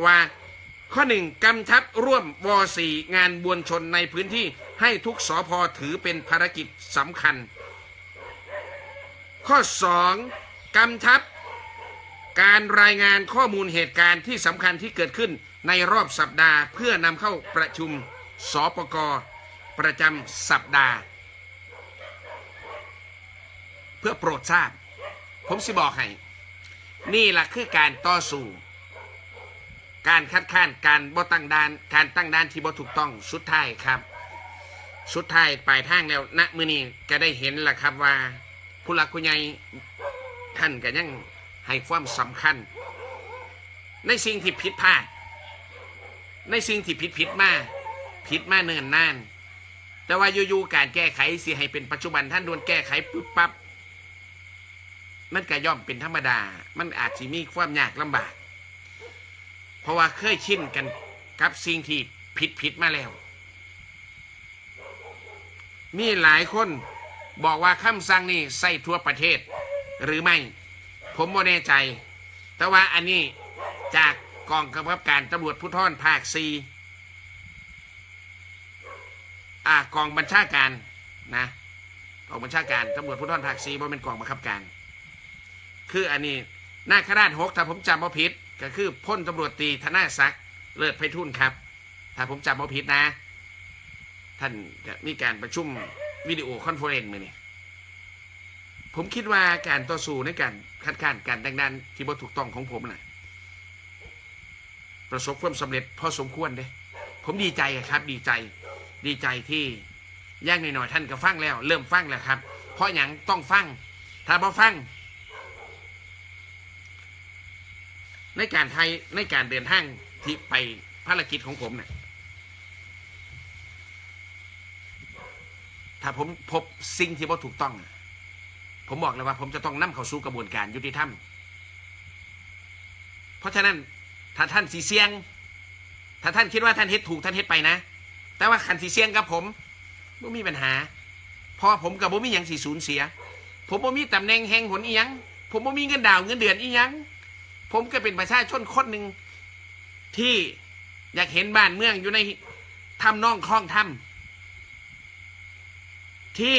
ว่าข้อหนึ่งกำชับร่วมวสี่งานบวนชนในพื้นที่ให้ทุกสอพอถือเป็นภารกิจสำคัญ ข้อสองกำชับ การรายงานข้อมูลเหตุการณ์ที่สำคัญที่เกิดขึ้น ในรอบสัปดาห์เพื่อนำเข้าประชุมสปกประจำสัปดาห์ เพื่อโปรดทราบ ผมสิบอกให้นี่แหละคือการต่อสู้ การคัดค้านการบ่ตั้งด้าน การตั้งด้านที่บ่ถูกต้องสุดท้ายครับ สุดท้ายปลายทางแล้วณมือนี้ก็ได้เห็นแหละครับว่า ผู้หลักผู้ใหญ่ท่านก็ยังให้ความสำคัญ ในสิ่งที่ผิดพลาด ในสิ่งที่ผิดผิดมาผิดมาเนิ่นนาน แต่ว่าอยู่ๆการแก้ไขสิให้เป็นปัจจุบันท่านโดนแก้ไขปุ๊บปั๊บมันก็ย่อมเป็นธรรมดา มันอาจจะมีความยากลำบาก เพราะว่าเคยชินกันกับสิ่งที่ผิดผิดมาแล้ว มีหลายคนบอกว่าคำสั่งนี่ใส่ทั่วประเทศ หรือไม่ ผมไม่แน่ใจ แต่ว่าอันนี้จาก กองกำกับการตำรวจภูธรภาคซีอ่ากองบัญชาการนะกองบัญชาการตำรวจภูธรภาคสี่บ่เป็นกองบังคับการ คืออันนี้หน้าคราชหกถ้าผมจำไม่ผิดก็คือพลตำรวจตรีธนาศักดิ์เลิศไพฑูรย์ครับ ถ้าผมจำไม่ผิดนะ ท่านจะมีการประชุม video conference มื้อนี้ผมคิดว่าการต่อสู้ในการคัดค้านการตั้งด่านที่บ่ถูกต้องของผมน่ะ ประสบความสำเร็จพอสมควรเด้ผมดีใจครับ ดีใจ ดีใจที่แย่งหน่อยๆท่านก็ฟังแล้ว เริ่มฟังแล้วครับ เพราะอย่างต้องฟัง ถ้าบ่ฟัง ในการไทยในการเดินทางที่ไปภารกิจของผมเนี่ยถ้าผมพบสิ่งที่บ่ถูกต้อง ผมบอกเลยว่า ผมจะต้องนำเข้าสู่กระบวนการยุติธรรม เพราะฉะนั้น ถ้าท่านสีเสียง ถ้าท่านคิดว่าท่านเฮ็ดถูกท่านเฮ็ดไปนะ แต่ว่าขันสีเสียงกับผมบ่มีปัญหาเพราะผมกับบ่มีหยังสีสูญเสีย ผมบ่มีตำแหน่งแห่งหนอีหยัง ผมบ่มีเงินดาวเงินเดือนอีหยัง ผมก็เป็นประชาชนคนหนึ่งที่อยากเห็นบ้านเมืองอยู่ในทำน่องคลองทำที่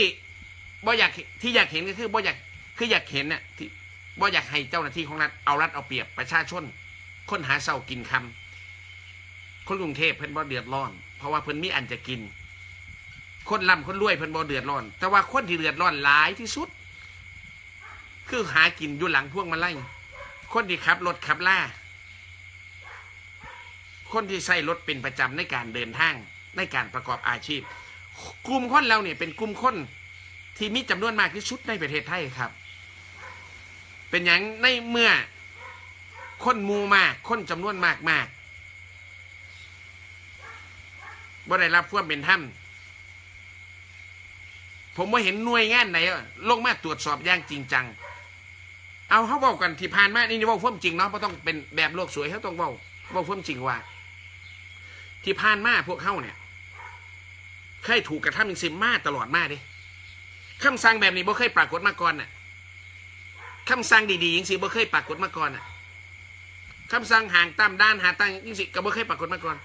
บ่อยากที่อยากเห็นก็คือบ่อยากคืออยากเห็นน่ะที่บ่อยากให้เจ้าหน้าที่ของรัฐเอารัฐเอาเปรียบประชาชน คนหาเศร้ากินคำคนกรุงเทพเพิ่นบ่เดือดร้อน เพราะว่าเพิ่นมีอันจะกิน คนร่ำคนรวยเพิ่นบ่เดือดร้อน แต่ว่าคนที่เดือดร้อนหลายที่สุด คือหากินอยู่หลังพวกมาไล่คนที่ขับรถขับล่า คนที่ใช้รถเป็นประจำในการเดินทางในการประกอบอาชีพ กลุ่มคนเราเนี่ยเป็นกลุ่มคนที่มีจำนวนมากที่สุดในประเทศไทยครับ เป็นอย่างในเมื่อ คนมูมากคนจำนวนมากมากบ่ได้รับความเป็นธรรมผมว่าเห็นหน่วยงานไหนอะลงมาตรวจสอบอย่างจริงจัง เอาเขาบอกกันที่ผ่านมานี่นี่เว่าความจริงเนาะเพราะต้องเป็นแบบโลกสวยเขาต้องเว่าเว่าความจริงว่า ที่ผ่านมาพวกเขาเนี่ยเคยถูกกระทำอย่างสิมาตลอดมาดิคำสั่งแบบนี้บ่เคยปรากฏมาก่อนน่ะคำสั่งดีๆอย่างสิบ่เคยปรากฏมาก่อนน่ะ คำสั่งห่างตามด้านหาตั้งยิ่งสิก็บ่เคยปรากฏมาก่อน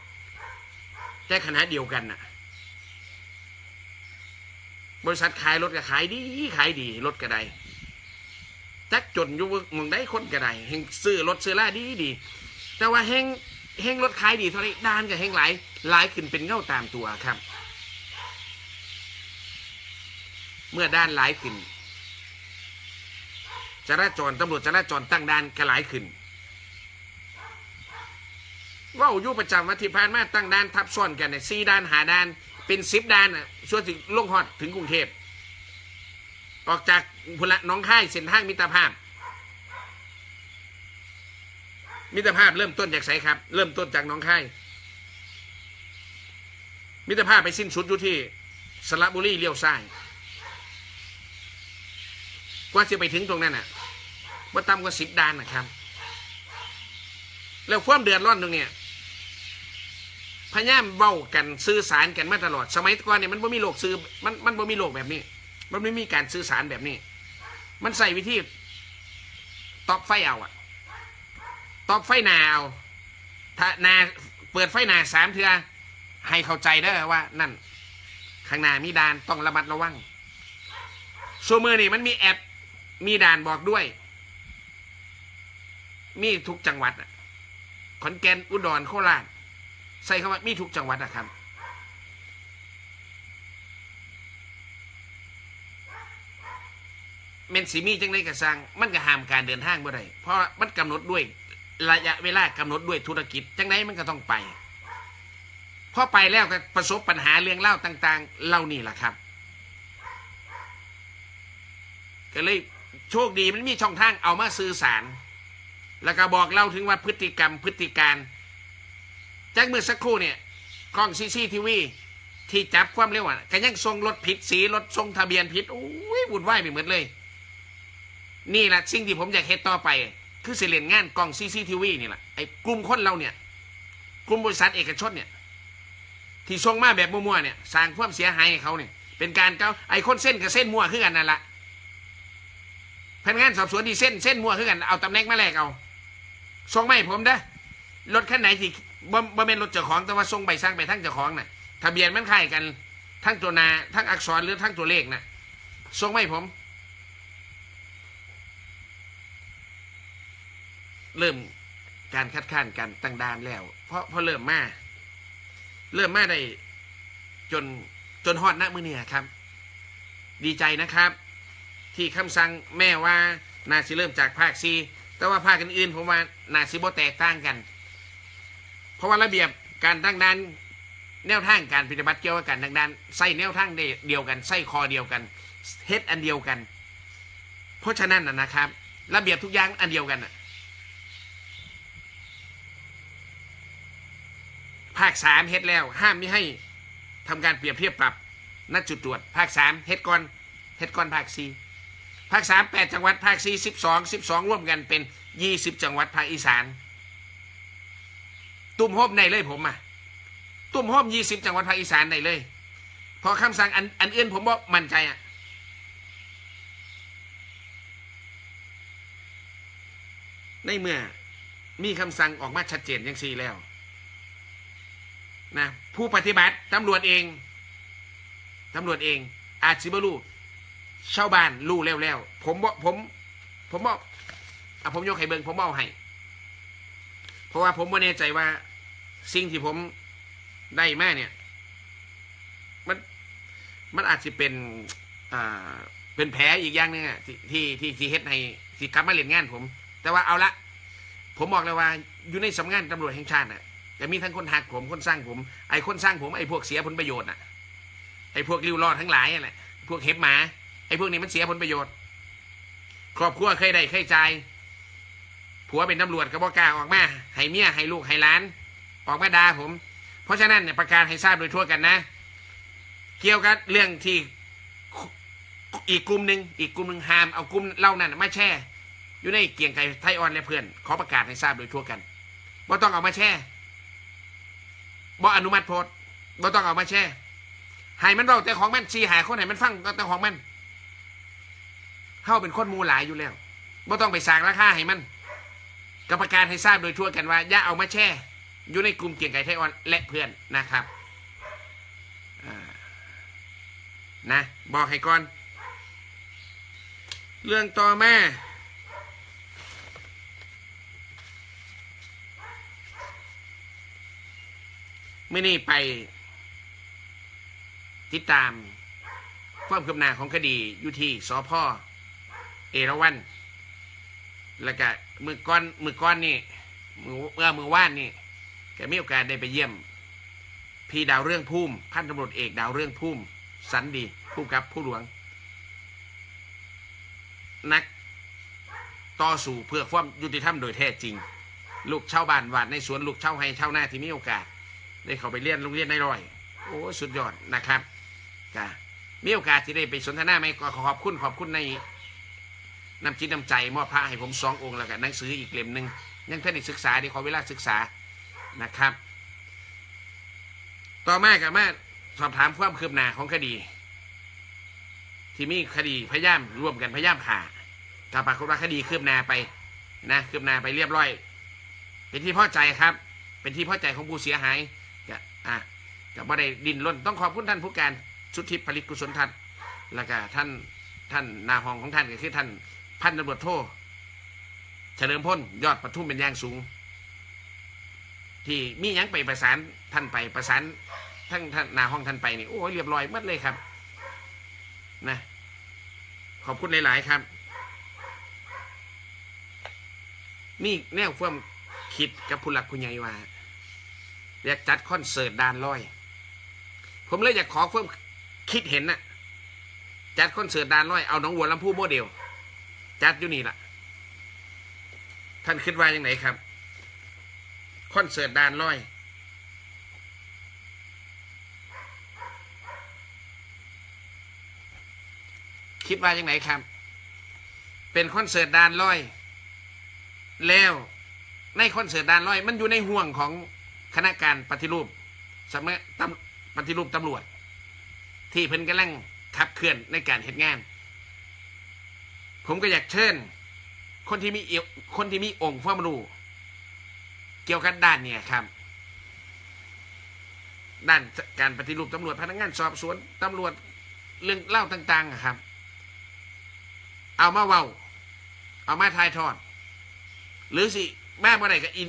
แต่ขณะเดียวกันน่ะ บริษัทขายรถก็ขายดีขายดีรถก็ได้จักจนอยู่หมองได้คนก็ได้เฮงซื้อรถซื้อล่าดีดี แต่ว่าเฮงเฮงรถขายดีเท่าไรด้านก็เฮงหลายหลายขึ้นเป็นเง่าตามตัวครับ เมื่อด้านหลายขึ้นจราจรตำรวจจราจรตั้งด่านก็หลายขึ้น ว่าอยู่ประจำวันที่ผ่านมาตั้งด่านทับซ้อนกันเนี่ยสี่ด่านหาด่านเป็นสิบด่านอะส่วนถึงลงฮอดถึงกรุงเทพออกจากพละน้องค่ายเส้นทางมิตรภาพ มิตรภาพเริ่มต้นจากไสครับ เริ่มต้นจากน้องค่ายมิตรภาพไปสิ้นสุดอยู่ที่สระบุรีเลี้ยวซ้ายกว่าจะไปถึงตรงนั้นน่ะว่าต่ำกว่าสิบด่านนะครับ แล้วความเดือดร้อนตรงเนี้ย พยายามเว้ากันสื่อสารกันมาตลอด สมัยก่อนเนี่ยมันบ่มีโลกสื่อมันมันบ่มีโลกแบบนี้ มันไม่มีการสื่อสารแบบนี้ มันใส่วิธีตอกไฟเอาอะตอกไฟนาเอาถ้านาเปิดไฟนาสามเทือให้เข้าใจได้ว่า นั่น ข้างหน้ามีด่านต้องระมัดระวังส่วนมือนี่มันมีแอปมีด่านบอกด้วย มีทุกจังหวัดขอนแก่นอุดรโคราช ใส่คำว่ามีทุกจังหวัดนะครับ เมนสีมีจังไดกระสังมันก็ห้ามการเดินทางบ่ได้เพราะมันกำหนดด้วยระยะเวลากำหนดด้วยธุรกิจ จังไดมันก็ต้องไปพอไปแล้วก็ประสบปัญหาเรื่องเล่าต่าง ๆเล่านี่แหละครับก็เลยโชคดีมันมีช่องทางเอามาสื่อสาร แล้วก็บอกเล่าถึงว่าพฤติกรรมพฤติการ จากเมื่อสักครู่เนี่ยกล้องซีซีทีวีที่จับความเร็วอะก็ยังทรงรถผิดสีรถทรงทะเบียนผิดโอ้ยวุ่นวายไปหมดเลย นี่แหละสิ่งที่ผมอยากเฮ็ดต่อไป คือสิเล่นงานกล้องซีซีทีวีนี่แหละไอ้กลุ่มคนเราเนี่ย กลุ่มบริษัทเอกชนเนี่ย ที่ส่งมาแบบมั่วๆเนี่ยสร้างความเสียหายให้เขาเนี่ย เป็นการเก้าไอ้คนเส้นกับเส้นมั่วคือกันนั่นแหละพนักงานสอบสวนที่เส้นเส้นมั่วคือกันเอาตำแหน่งมาแลกเอาส่งมาให้ผมเด้อรถคันไหนที่ บ่บ่เป็นรถเจ้าของแต่ว่าส่งใบสั่งไปทั้งเจ้าของน่ะทะเบียนมันคล้ายกัน ทั้งตัวนาทั้งอักษรหรือทั้งตัวเลขน่ะส่งมาให้ผม เริ่มการคัดค้านการตั้งด่านแล้ว เพราะเพราะเริ่มมาเริ่มมาได้จนจนฮอดณมือเนี่ยครับ ดีใจนะครับ ที่คำสั่งแม่ว่านาสิเริ่มจากภาคซีแต่ว่าภาคอื่นๆผมว่านาสิบ่แตกต่างกัน ราะว่าระเบียบการตั้งด่านแนวทางการปฏิบัติเกี่ยวกับการตั้งด่านใส่แนวทางเดียวกันใส่คอเดียวกันเฮ็ดอันเดียวกัน เพราะฉะนั้นนะครับ ระเบียบทุกอย่างอันเดียวกันน่ะภาคสามเฮ็ดแล้ว ห้ามไม่ให้ทำการเปรียบเทียบปรับณจุดตรวจ ภาคสามเฮ็ดก่อนเฮ็ดก่อนภาคสี่ภาคสามแปดจังหวัดภาคสี่สิบสองสิบสองร่วมกันเป็นยี่สิบจังหวัดภาคอีสาน ตุ่มโฮมในเลยผมอะตุ่มโฮมยี่สิบจังหวัดภาคอีสานในเลย พอคำสั่งอันอันอื่นผมบอกมั่นใจอะในเมื่อมีคำสั่งออกมาชัดเจนอย่างสี่แล้วนะผู้ปฏิบัติตำรวจเองตำรวจเอง อาจสิบรู้ชาวบ้านรู้แล้วแล้วผมบอกผม ผมบอกอะผมยกให้เบิงผมเอาให้ เพราะว่าผมไม่แน่ใจว่า สิ่งที่ผมได้มาเนี่ย มันมันอาจจะเป็นอ่าเป็นแผลอีกอย่างหนึงอะที่ที่ที่ที่เฮ็ดให้ที่กลับมาเล่นงานผม แต่ว่าเอาละผมบอกเลยว่า อยู่ในสำนักงานตำรวจแห่งชาติน่ะจะมีทั้งคนหักผมคนสร้างผม ไอ้คนสร้างผมไอ้พวกเสียผลประโยชน์อะไอ้พวกริ้วรอดทั้งหลายนั่นแหละพวกเห็บหมาไอ้พวกนี้มันเสียผลประโยชน์ ครอบครัวเคยได้เคยใจายผัวเป็นตำรวจก็บอกกล้าออกมาให้เมียให้ลูกให้หล้าน ออกมาด่าผม เพราะฉะนั้นเนี่ยประกาศให้ทราบโดยทั่วกันนะ เกี่ยวกับเรื่องที่อีกกลุ่มหนึ่งอีกกลุ่มหนึ่งห้ามเอากลุ่มเล่านั้นมาแช่ อยู่ในเกียงไก่ไทยออนและเพื่อนขอประกาศให้ทราบโดยทั่วกันว่ต้องเอามาแช่บ่อนุมัติโพสบ่ต้องเอามาแช่ให้มันเบาแต่ของมันชีหายคนไหนมันฟังก็แต่ของมันเข้าเป็นคนมูหลายอยู่แล้วบ่ต้องไปสางราคาให้มันกับประกาศให้ทราบโดยทั่วกันว่าอย่าเอามาแช่ อยู่ในกลุ่มเกียงไก่ไทยออนและเพื่อนนะครับนะ บอกให้ก่อน เรื่องต่อมาไม่นี่ไป ติดตาม ความคืบหน้าของคดีอยู่ที่สพเอราวันแล้วก็มือก้อนมือก้อนนี่มือเมื่อมือว่านนี่ ก็มีโอกาสได้ไปเยี่ยม พี่ดาวเรื่องพุ่มพันตำรวจเอกดาวเรื่องพุ่มสันดีผู้กับผู้หลวง นักต่อสู้เพื่อความยุติธรรมโดยแท้จริง ลูกเช่าบ้านวาดในสวนลูกเช่าวไห้เช่าวนาที่มีโอกาส ได้เข้าไปเรียนโรงเรียนในร้อย โอ้สุดยอดนะครับกะมีโอกาสที่ได้ไปสนทนาไหมก็ขอบคุณขอบคุณในน้ำจิตน้ำใจมอบพระให้ผมสององค์แล้วกันหนังสืออีกเล่มหนึ่งยังท่านศึกษาด้ขอเวลาศึกษา นะครับ ต่อมากับมาสอบถามความคืบหน้าของคดี ที่มีคดีพยายามร่วมกันพยายามข่าถ้าปรากฏว่าคดีคืบหน้าไปนะคืบหน้าไปเรียบร้อย เป็นที่พอใจครับ เป็นที่พอใจของผู้เสียหายก็อะก็บ่ได้ดินล้นต้องขอบคุณท่านผู้การสุทธิผลิตกุศลทัศน์แล้วก็ท่านท่านนาหองของท่านก็คือท่านพันตำรวจโทเฉลิมพลยอดปทุมเป็นอย่างสูง ที่มียังไปประสานท่านไปประสานทั้งท่านนาห้องท่านไปนี่โอ้ยเรียบร้อยหมดเลยครับ นะ ขอบคุณหลาย ๆ ครับ นี่แนวความคิดกับผู้หลักผู้ใหญ่ว่าอยากจัดคอนเสิร์ตด่านลอย ผมเลยอยากขอความคิดเห็นน่ะ จัดคอนเสิร์ตด่านลอยเอาหนองบัวลำภูโมเดลจัดอยู่นี่ล่ะ ท่านคิดว่ายังไงครับ คอนเสิร์ตด่านลอย คิดว่ายังไงครับ เป็นคอนเสิร์ตดานลอย แล้วในคอนเสิร์ตดานลอย มันอยู่ในห่วงของคณะการปฏิรูปสำนักตำปฏิรูปตำรวจ ที่เพิ่นกำลังขับเคลื่อนในการเฮ็ดงาน ผมก็อยากเชิญคนที่มีเอวคนที่มีองค์ความรู้ เกี่ยวกับด้านเนี่ยครับ ด้านการปฏิรูปตำรวจพนักงานสอบสวนตำรวจเรื่องเล่าต่างๆครับ เอามาเว้า เอามาทายทอด หรือสิแม่เมื่อไหร่ก็อิน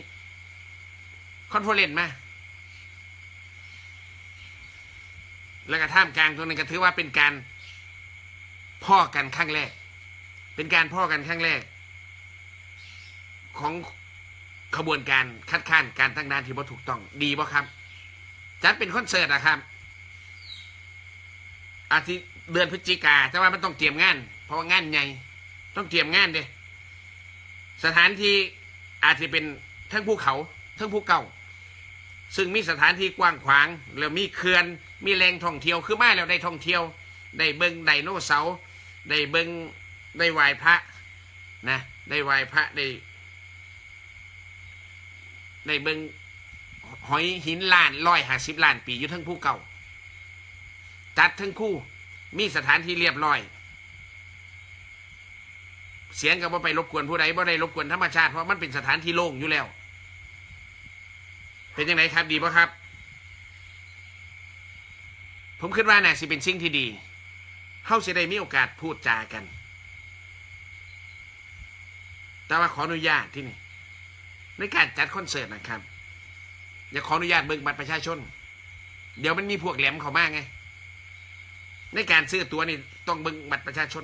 คอนเฟอเรนซ์มาแล้วก็ท่ามกลางตรงนั้นก็ถือว่าเป็นการพ่อกันครั้งแรก เป็นการพ่อกันครั้งแรก ของ ขบวนการคัดค้านการตั้งด่านที่บ่ถูกต้องดีบ่ครับ จัดเป็นคอนเสิร์ตนะครับ อาทิตย์เดือนพฤศจิกาแต่ว่ามันต้องเตรียมงาน เพราะว่างานใหญ่ต้องเตรียมงานเด้สถานที่อาจจะเป็นทั้งภูเขาทั้งภูเก่า ซึ่งมีสถานที่กว้างขวาง แล้วมีเขื่อนมีแหล่งท่องเที่ยวคือมาแล้วได้ท่องเที่ยว ได้เบิงไดโนเสาร์ได้เบิงได้ไหว้พระนะ ได้ไหว้พระได้ ได้เบิงหอยหินล้านร้อยห้าสิบล้านปีอยู่ทั้งภูเก่า จัดทั้งคู่ มีสถานที่เรียบร้อย เสียงก็บ่ไปรบกวนผู้ใดบ่ได้รบกวนธรรมชาติเพราะมันเป็นสถานที่โล่งอยู่แล้ว เป็นยังไงครับดีป่ะครับ ผมคิดว่าน่ะสิเป็นสิ่งที่ดีเฮาสิได้มีโอกาสพูดจากัน แต่ว่าขออนุญาตที่นี่ ในการจัดคอนเสิร์ตนะครับ อย่าขออนุญาตเบิกบัตรประชาชน เดี๋ยวมันมีพวกแหลมเข้ามากไง ในการซื้อตัวนี่ต้องเบิกบัตรประชาชน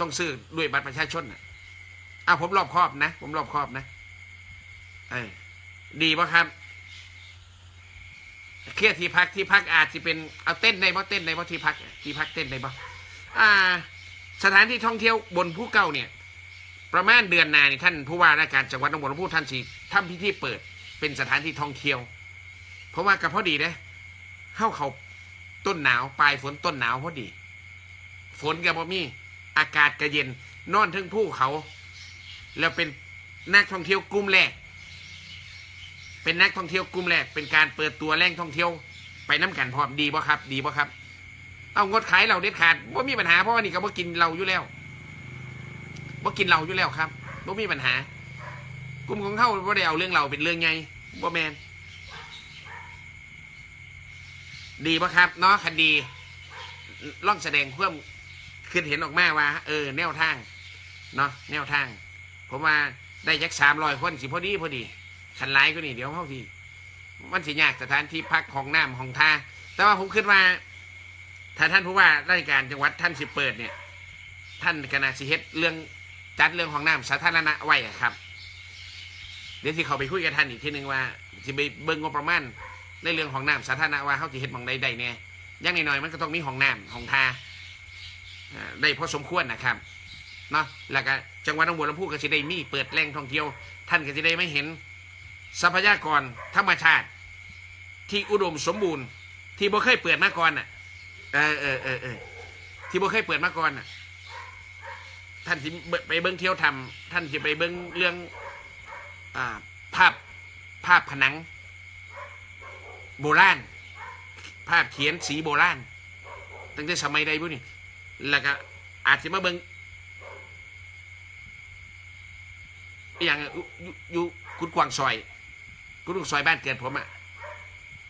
ต้องซื้อด้วยบัตรประชาชนอะอ้าวผมรอบครอบนะ ผมรอบครอบนะเออดีป่ะครับเครียดที่พักที่พักอาจจะเป็นเอาเต้นในบ่เต้นในบ่ที่พักที่พักเต้นในบ่อ่า สถานที่ท่องเที่ยวบนภูเก่าเนี่ย ประมาณเดือนหนานี่ท่านผู้ว่าราชการจังหวัดหนองบัวลำพูท่านสิทำพิธีเปิดเป็นสถานที่ท่องเที่ยว เพราะว่ากับพอดีนะเข้าเขาต้นหนาวปลายฝนต้นหนาวพอดี ฝนกับบ่มีอากาศก็เย็นนอนทึ่งภูเขา แล้วเป็นนักท่องเที่ยวกลุ่มแรก เป็นนักท่องเที่ยวกลุ่มแรก เป็นการเปิดตัวแหล่งท่องเที่ยว ไปน้ำกันพร้อมดีป่ะครับ ดีป่ะครับ เอางดขายเราเด็ดขาดว่ามีปัญหาเพราะว่านี่ก็บ่กินเราอยู่แล้ว บ่กินเราอยู่แล้วครับบ่มีปัญหา กลุ่มของเขาบ่ได้เอาเรื่องเราเป็นเรื่องใหญ่บ่แมนดีปะครับเนาะคดีล่องแสดงเพิ่มขึ้นเห็นออกมาว่า เออ แนวทางเนาะแนวทาง ผมว่าได้ยักสามรอยคนสิพอดีพอดีขันไลายก็นี่เดี๋ยวเขาทีมันสิยากสถานที่พักของน้ำของท่าแต่ว่าผมคิดว่าถ้าท่านผู้ว่าราชการจังหวัดท่านสิเปิดเนี่ย ท่านกนาสิเฮ็ดเรื่อง จัดเรื่องของน้ำสาธารณะไว้ครับ เดี๋ยวที่เขาไปคุยกับท่านอีกทีหนึ่งว่าสิไปเบิ่งงบประมาณในเรื่องของน้ำสาธารณะว่าเขาจะเฮ็ดหมองใดๆเนี่ยอยังน้อยๆมันก็ต้องมีของน้ำของทาอ่าได้พอสมควรนะครับเนาะแล้วก็จังหวัดหนองบัวลำพูก็จะได้มีเปิดแหล่งท่องเที่ยว ท่านก็จะได้ไม่เห็นทรัพยากรธรรมชาติ ที่อุดมสมบูรณ์ ที่บ่เคยเปิดมาก่อนน่ะเออเออเออเออที่บ่เคยเปิดมาก่อนน่ะ ท่านที่ไปเบิ้งเที่ยวทำท่านที่ไปเบิ้งเรื่องอ่าภาพภาพผนัง โบราณภาพเขียนสีโบราณตั้งแต่สมัยใดบุนี่แล้วก็อาจจะมาเบิ้งอย่างอยู่อยู่อยู่กุดกวางซอยกุดกวางซอยบ้านเกิดผมอะ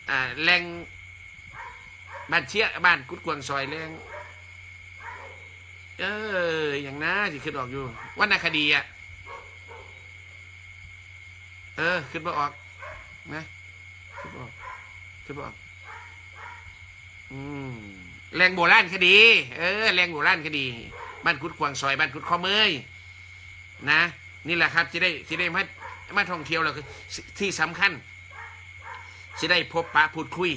อ่าแรงบ้านเชี่ยบ้านกุดกวางซอยแรง เออ อย่างน่าสิขึ้นออกอยู่วรรณคดีอะ เออ ขึ้นมาออกนะขึ้นมาออกขึ้นมาออกอืมแรงโบราณคดี เออ แรงโบราณคดี บ้านกุดกวางซอย บ้านกุดข้อเมยนะ นี่แหละครับจะได้จะได้มามาท่องเที่ยวแล้วคือที่สำคัญจะได้พบปะพูดคุย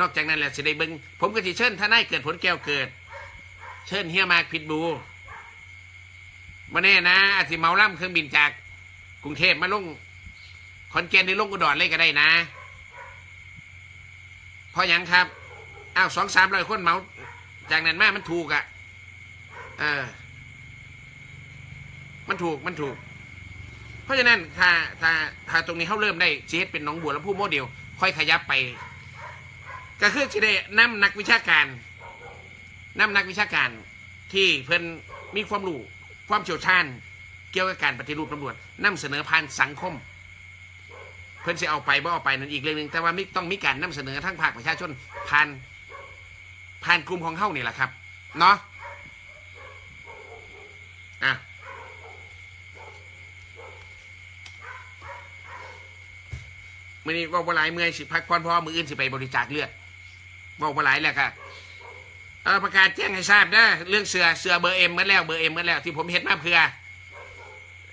นอกจากนั้นแหละจะได้เบิงผมก็จะเชิญท่านายเกิดผลแก้วเกิด เชิญเฮียมากพิดบูมาแน่นะอาจสิเมาล่ำเครื่องบินจากกรุงเทพมาลงขอนแก่นในลงอุดรเลยก็ได้นะเพราะหยังครับอ้าวสองสามร้อยคนเมา จากนั้นมามันถูกอะ่ะเออมันถูกมันถูก เพราะฉะนั้นถ้าถ้าถ้าตรงนี้เขาเริ่มได้เจสเป็นน้องบัวแล้วผู้โมเดลค่อยขยับไป ก็คือจะได้นำนักวิชาการ นำนักวิชาการที่เพิ่นมีความรู้ความเชี่ยวชาญ เกี่ยวกับการปฏิรูปตำรวจนำเสนอผ่านสังคม เพิ่นสิเอาไปบ่เอาไปนั่นอีกเรื่องหนึงแต่ว่ามีต้องมีการนำเสนอทั้งภาคประชาชนผ่านผ่านกลุ่มของเฮานี่แหละครับเนาะอะมื่อนี้ว่าบ่หลายเมื่อยสิพักผ่อนพราะว่ามืออื่นสิไปบริจาคเลือดว่าบ่หลายแล้วก็ เออประกาศแจ้งให้ทราบนะเรื่องเสือเสือเบอร์เอ็มเมื่อแล้วเบอร์เอ็มเมื่อแล้วที่ผมเห็นมาเพื่อ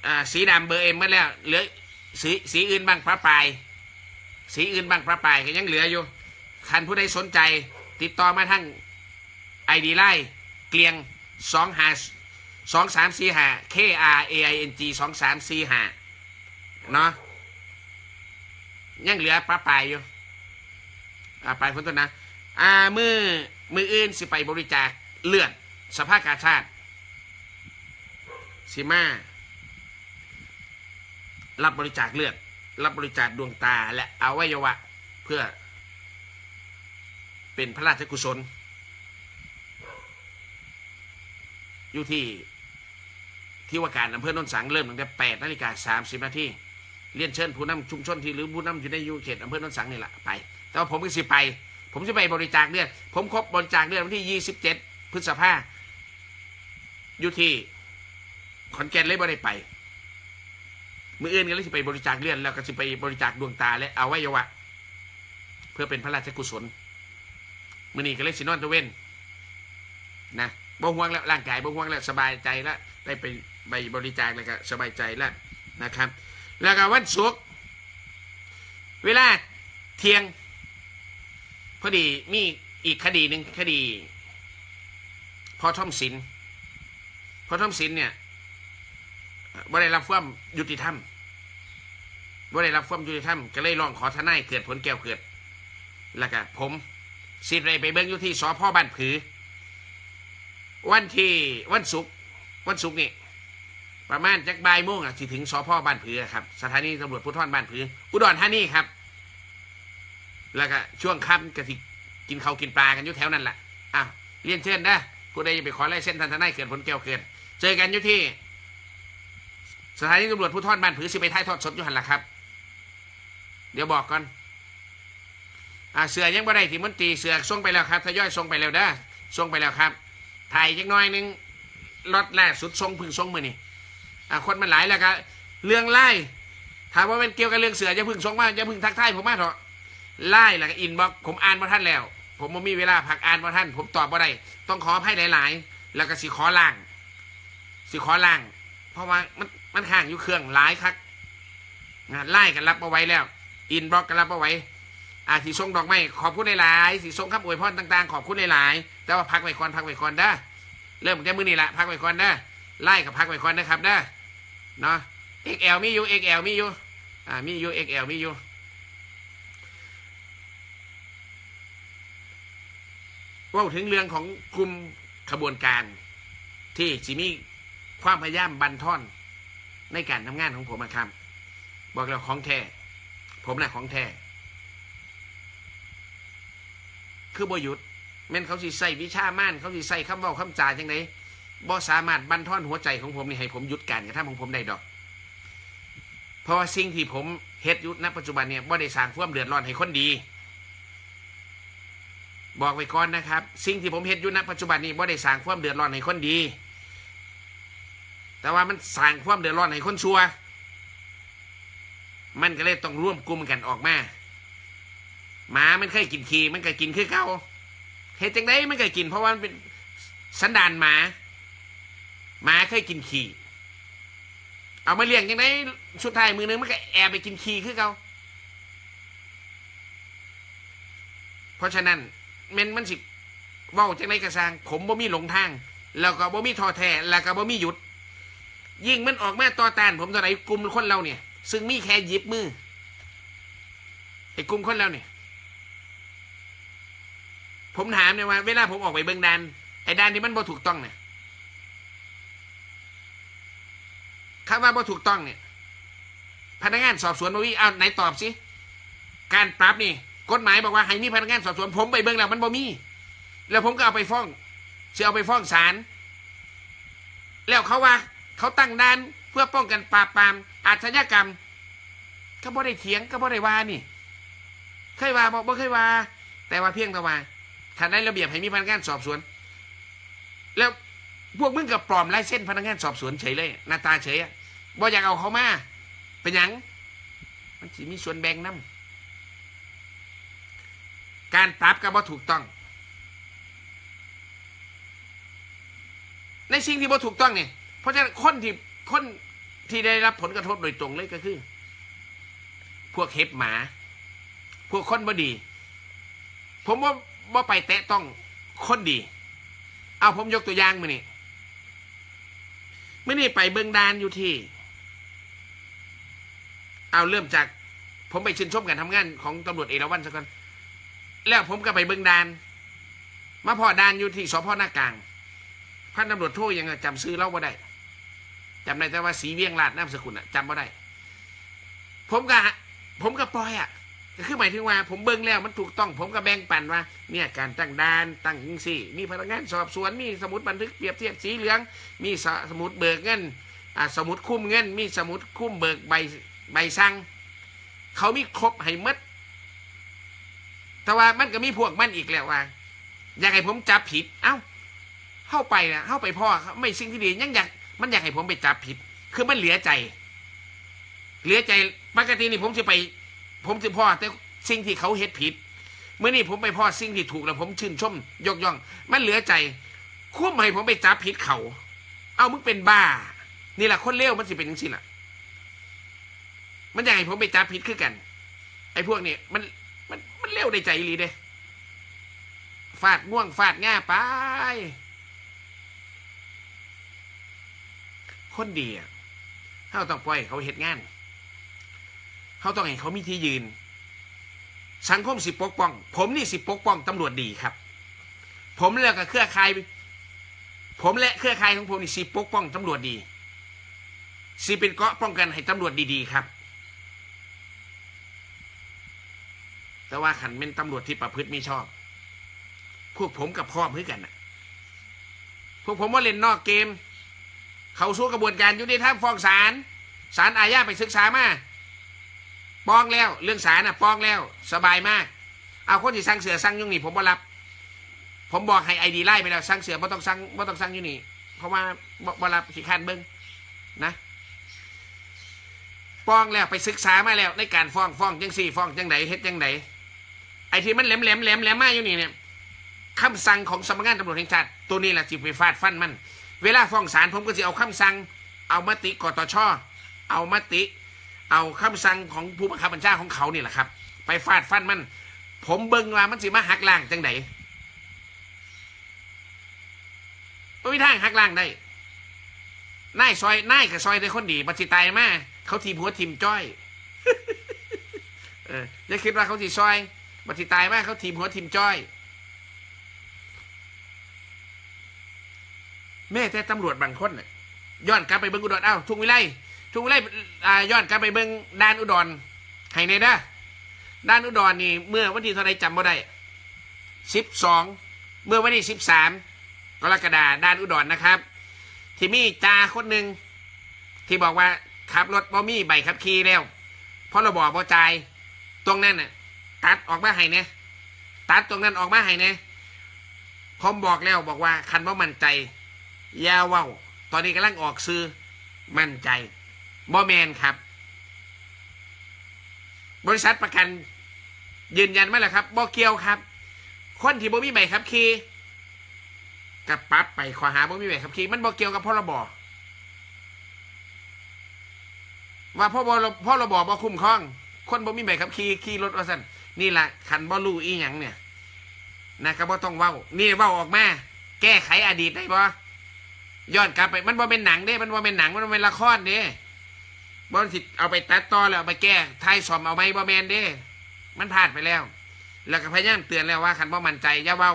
อ่าสีดำเบอร์เอ็มเมื่อแล้วเหลือสีสีอื่นบ้างพระปลายสีอื่นบ้างพระปลายก็ยังเหลืออยู่คันผู้ใดสนใจ ติดต่อมาทั้งไอดีไลเกลียงสองหาสองสามสี่หา K R A I N G สองสามสี่หาเนาะยังเหลือปลาปลายอยู่อ่าปลายฝนต้นนะอ่ามือ มืออื่นสิไปบริจาคเลือดสภาพกาชาติสิมารับบริจาคเลือด รับบริจาคดวงตาและอวัยวะ เพื่อ เป็นพระราชกุศล อยู่ที่ที่ว่าการอำเภอโนนสังเริ่มตั้งแต่8นาฬิกา30นาทีเรียนเชิญผู้นำชุมชนที่หรือผู้นำอยู่ในยูเขตอำเภอโนนสังนี่แหละไป แต่ว่าผมก็สิไป ผมจะไปบริจาคเลือดผมครบบริจาคเลือดวันที่ 27 พฤษภาอยู่ที่ขอนแก่นเลยบ่ได้ไปมืออื่นก็เลยสิไปบริจาคเลือดแล้วก็สิไปบริจาคดวงตาและอวัยวะ เพื่อเป็นพระราชกุศลมือนี้ก็เลยสินอนตะเวนนะบ่ห่วงแล้วร่างกายบ่ห่วงแล้วสบายใจแล้วได้ไปไปบริจาคแล้วก็สบายใจแล้วนะครับ แล้วก็วันศุกร์เวลาเที่ยง พอดีมีอีกคดีหนึ่งคดีพอท่อมสินพอท่อมสินเนี่ยบ่ได้รับความยุติธรรมบ่ได้รับความยุติธรรมก็เลยร้องขอทนายเกิดผลแก้วเกิด แล้วก็ผมสิทธิ์ไปเบิ่งอยู่ที่สพบ้านผือ วันที่วันศุกร์วันศุกร์นี่ประมาณจักบ่ายโมงอะสิถึงสพบ้านผือครับ สถานีตำรวจภูธรบ้านผือ อุดรธานีครับ แล้วก็ช่วงค่ำก็สิกินข้าวกินปลากันอยู่แถวนั้นแหละอ้าวเรียนเชิญนะผู้ใดจะไปขอไล่เส้นทันทนายเกิดผลแก้วเกิด เจอกันอยู่ที่ สถานีตำรวจภูธรบ้านผือสิไปท้ายทอดสดอยู่หันละครับ เดี๋ยวบอกก่อนอ่าเสือยังบ่ได้ที่มนตีเสือส่งไปแล้วครับทยอยส่งไปแล้วเด้อส่งไปแล้วครับถ่ายจักน้อยนึงรถแรกสุดส่งพึ่งส่งมือนี่อะคนมันหลายแล้วก็เรื่องไล่ถามว่าเป็นเกี่ยวกับเรื่องเสือจะพึ่งส่งมาจะพึ่งทักทายผมมาเถอะ ไล่แล้วก็อินบอกผมอ่านมาท่านแล้ว ผมบ่มีเวลาพักอ่านมาท่าน ผมตอบว่าได้ต้องขออภัยหลาย ๆ แล้วก็สิขอล่าง สิขอล่าง เพราะว่ามันมันข้างอยู่เครื่องหลายคักนไล่กันรับเอาไว้แล้ว อินบล็อกกันรับเอาไว้อาที่ส่งดอกไม้ขอบคุณหลายๆสิส่งคำอวยพรต่าง ๆ ขอบคุณหลายๆแต่ว่าพักไว้ก่อนพักไว้ก่อนเด้อเริ่มแต่มือนี้ละพักไว้ก่อนเด้อไล่กับพักไว้ก่อนนะครับเด้อเนาะ XL มีอยู่ XL มีอยู่อ่ามีอยู่ XL มีอยู่ ว่าถึงเรื่องของกลุ่มขบวนการ ที่สิมีความพยายามบันทอนในการทำงานของผมอะครับ บอกแล้วของแท้ผมแหละของแท้คือบหยุดแม่นเขาสิใส่วิชาม่านเขาสิใส่คำเว้าคำจาจังไดบ่สามารถบันทอนหัวใจของผมนี่ให้ผมหยุดการกระทำของผมได้ดอก เพราะว่าสิ่งที่ผมเฮ็ดยุณปัจจุบันเนี่ยบ่ได้สร้างความเดือดร้อนให้คนดี บอกไว้ก่อนนะครับ สิ่งที่ผมเฮ็ดอยุณปัจจุบันนี้บ่ได้สร้างความเดือดร้อนให้คนดี แต่ว่ามันสร้างความเดือดร้อนให้คนชั่ว มันก็เลยต้องร่วมกลุ่มกันออกมาหมามันเคยกินขี้มันก็กินคือเก่าเฮ็ดจังไดมันก็กิน เพราะว่ามันเป็นสันดานหมาหมาเคยกินขี้เอามาเลี้ยงยังไงสุดท้ายมือนึงมันก็แอบไปกินขี้คือเขาเพราะฉะนั้น เมนมันสิเว้าจังไดกระซังผมบ่มีหลงทาง แล้วก็บ่มีทอแท้แล้วก็บ่มีหยุด ยิ่งมันออกมาต่อต้านผมตอนไหนกลุ่มคนเราเนี่ย ซึ่งมีแค่ยิบมือไอ้กลุ่มคนเราเนี่ย ผมถามเนี่ยว่า เวลาผมออกไปเบิ่งดันไอ้ดันที่มันบ่ถูกต้องเนี่ยคำว่าบ่ถูกต้องเนี่ย พนักงานสอบสวนบ่มีเอาไหนตอบสิ การปรับนี่ กฎหมายบอกว่าให้มีพนักงานสอบสวนผมไปเบิ่งแล้วมันบ่มี แล้วผมก็เอาไปฟ้องเสิเอาไปฟ้องศาลแล้วเขาว่า เขาตั้งด่านเพื่อป้องกันปราบปรามอาชญากรรม ก็บ่ได้เถียงก็บ่ได้ว่านี่ เคยว่าบอกบ่เคยว่า แต่ว่าเพียงแต่ว่าถ้าได้ระเบียบให้มีพนักงานสอบสวน แล้วพวกมึงกับปลอมลายเส้นพนักงานสอบสวนเฉยเลยหน้าตาเฉยอะบ่อยากเอาเขามาเป็นยังมันสิมีส่วนแบ่งน้ำ การปรับก็บ่ถูกต้อง ในสิ่งที่บ่ถูกต้องเนี่ยเพราะฉะนั้นคนที่คนที่ได้รับผลกระทบโดยตรงเลยก็คือ พวกเห็บหมา พวกคนบ่ดี ผมว่าบ่ไปแตะต้องคนดี เอาผมยกตัวอย่างมานี่มื่อนี่ไปเบิงดานอยู่ที่ เอาเริ่มจาก ผมไปชื่นชมการทำงานของตำรวจเอราวันสักก่อน แล้วผมก็ไปเบิงดาน มาพอดานอยู่ที่สพหน้ากลางพันตำรวจโทยังจำซื้อเล่าบ่ได้จำได้แต่ว่าสีเวียงลาดนามสกุลอะจำบ่ได้ ผมก็ผมก็ปล่อยอะก็คือหมายถึงว่า ผมเบิ่งแล้วมันถูกต้อง ผมก็แบ่งปันว่า เนี่ยการตั้งด่านตั้งยิงสี่มีพนักงานสอบสวนมีสมุดบันทึกเปรียบเทียบสีเหลือง มีสมุดเบิกเงินสมุดคุ้มเงิน มีสมุดคุ้มเบิกใบใบสั่งเขามีครบให้หมด แต่ว่ามันก็มีพวกมันอีกแล้วว่าอยากให้ผมจับผิด เอ้า เข้าไปนะเข้าไปพ่อไม่สิ่งที่ดียังอยากมันอยากให้ผมไปจับผิด คือมันเหลือใจ เหลือใจปกตินี่ผมจะไป ผมจะพ่อแต่สิ่งที่เขาเฮ็ดผิดเมื่อนี่ผมไปพ่อสิ่งที่ถูกแล้วผมชื่นชม ยกย่อง มันเหลือใจคุ้มให้ผมไปจับผิดเขา เอามึงเป็นบ้า นี่แหละคนเลวมันสิเป็นยังสิล่ะ มันอยากให้ผมไปจับผิดคือกัน ไอ้พวกนี้มัน มันมันเลวในใจลีเด้ฟาดง่วงฟาดง่าไป คนดีอะเขาต้องปล่อยเขาเฮ็ดงาน เขาต้องให้เขามีที่ยืน สังคมสิปกป้อง ผมนี่สิปกป้องตำรวจดีครับ ผมแล้วกับเครือข่าย ผมและเครือข่ายของผมนี่สิปกป้องตำรวจดี สิเป็นเกาะป้องกันให้ตำรวจดีๆครับ แต่ว่าขันเป็นตำรวจที่ประพฤติไม่ชอบ พวกผมกับพ่อเพื่อกันน่ะพวกผมว่าเล่นนอกเกม เขาสู้กระบวนการยุติธรรมฟ้องศาลศาลอาญาไปศึกษามาป้องแล้ว เรื่องศาลน่ะป้องแล้ว สบายมาก เอาคนที่สั่งเสือสั่งยุ่งนี่ผมบ่รับ ผมบอกให้ไอดีไล่ไปแล้วสั่งเสือไม่ต้องสั่งไม่ต้องสั่งยู่นี่เพราะว่าบ่บรับขี้ข้านเบิ้งนะฟ้องแล้วไปศึกษามาแล้วในการฟ้องฟ้องจังสี่ฟ้องจังไหนเฮ็ดจังไหน ไอ้ที่มันแหลมแหลมแหลมแหลมมาอยู่นี่เนี่ยคำสั่งของสำนักงานตำรวจแห่งชาติตัวนี้แหละที่ไปฟาดฟันมัน เวลาฟ้องศาลผมก็จะเอาคำสั่ง เอามติกตชเอามติ เอาคำสั่งของผู้บังคับบัญชาของเขานี่แหละครับ ไปฟาดฟันมัน ผมเบิ่งว่ามันสิมาหักล้างจังไหนไม่มีทางหักล้างได้นายซอยนายกับซอยได้คนดีบัติตายมาเขาทีมหัวทีมจ้อย เอออย่าคิดว่าเขาทีซอย บัติตายมาเขาทีมหัวทีมจ้อย แม่แต่ตำรวจบางคนน่ะย้อนกลับไปเบิ้งอุดรเอ้าทุกวิไลทุกวิไลอ่าย้อนกลับไปเบิ้งด้านอุดรให้ในด้อด้านอุดรนี่ เมื่อวันที่เท่าไรจำบ่ได้สิบสองเมื่อวันที่สิบสามกรกฎาด้านอุดรนะครับ ที่มีจาคนหนึ่งที่บอกว่าขับรถบ่มีใบขับขี่แล้วเพราะเราบอกบ่จ่ายตรงนั้นน่ะ ตัดออกมาให้เนี่ยตัดตรงนั้นออกมาให้เนี่ยผมบอกแล้วบอกว่า คันว่ามั่นใจอยาเว้า ตอนนี้กำลังออกซื้อ มั่นใจบอแมนครับ บริษัทประกัน ยืนยันไหมล่ะครับบอเกียวครับ คนที่บ่มีใบขับขี่กับปั๊บไปขอหาบ่มีใบขับขี่มันบอเกียวกับพ่อระบว่าพ่อบอพ่อระบอบอคุ้มครอง คนบ่มีใบขับขี่ขี่รถว่าสั่น นี่แหละขันบ่รู้อีหยังเนี่ยนะครับบ่ต้องเว้า นี่เว้าออกมาแก้ไขอดีตได้บ่ย้อนกลับไปมันบ่เป็นหนังเด้ มันบ่เป็นหนังมันบ่เป็นละครเด้บ่สิเอาไปตัดต่อแล้วเอาไปแก้ทายสอมเอาไหมบ่แมนเด้ มันพลาดไปแล้ว แล้วก็พยายามเตือนแล้วว่าขันบ่มั่นใจอย่าเว้า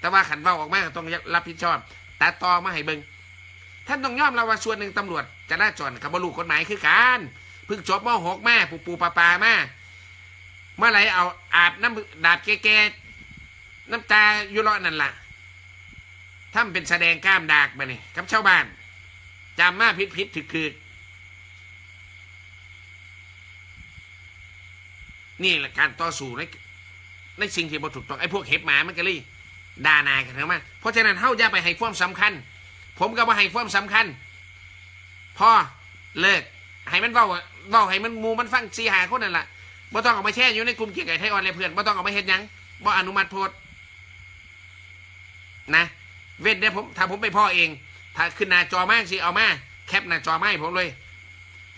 แต่ว่าขันเว้าออกมาต้องรับผิดชอบตัดต่อมาให้เบิ่งท่านต้องยอมรับว่าส่วนหนึ่งตำรวจจะน่าจรกับบรูกฎหมายคือการเพิ่งจบม .6 มาปูปูปลาปลามา เมื่อไรเอาอาบน้ำดาบแก่ๆน้ำตาอยู่รอนั่นล่ะถ้ามันเป็นแสดงกล้ามดากมาเนี่ยกับชาวบ้านจำมาพิษพิษถึกคือนี่แหละการต่อสู้ในในสิ่งที่บถูกต้องไอ้พวกเห็บหมามันก็เลยด่านายกันทั้งมาเพราะฉะนั้นเฮาอย่าไปให้ความสำคัญ ผมก็บ่ให้ความสำคัญพอเลิกให้มันเว้าเว้าให้มันมูมันฟังสีหาคนนั่นล่ะ บ่ต้องเอาไปแช่อยู่ในกลุ่มเกี่ยร์ไก่ไทยออนเลยเพื่อนบ่ต้องเอาไปเฮ็ดหยังบ่อนุมัติโพสต์นะ เว้นเดี๋ยผมถ้าผมไปพ่อเอง ถ้าขึ้นหน้าจอมากสิเอามา แคปหน้าจอมาให้ผมเลย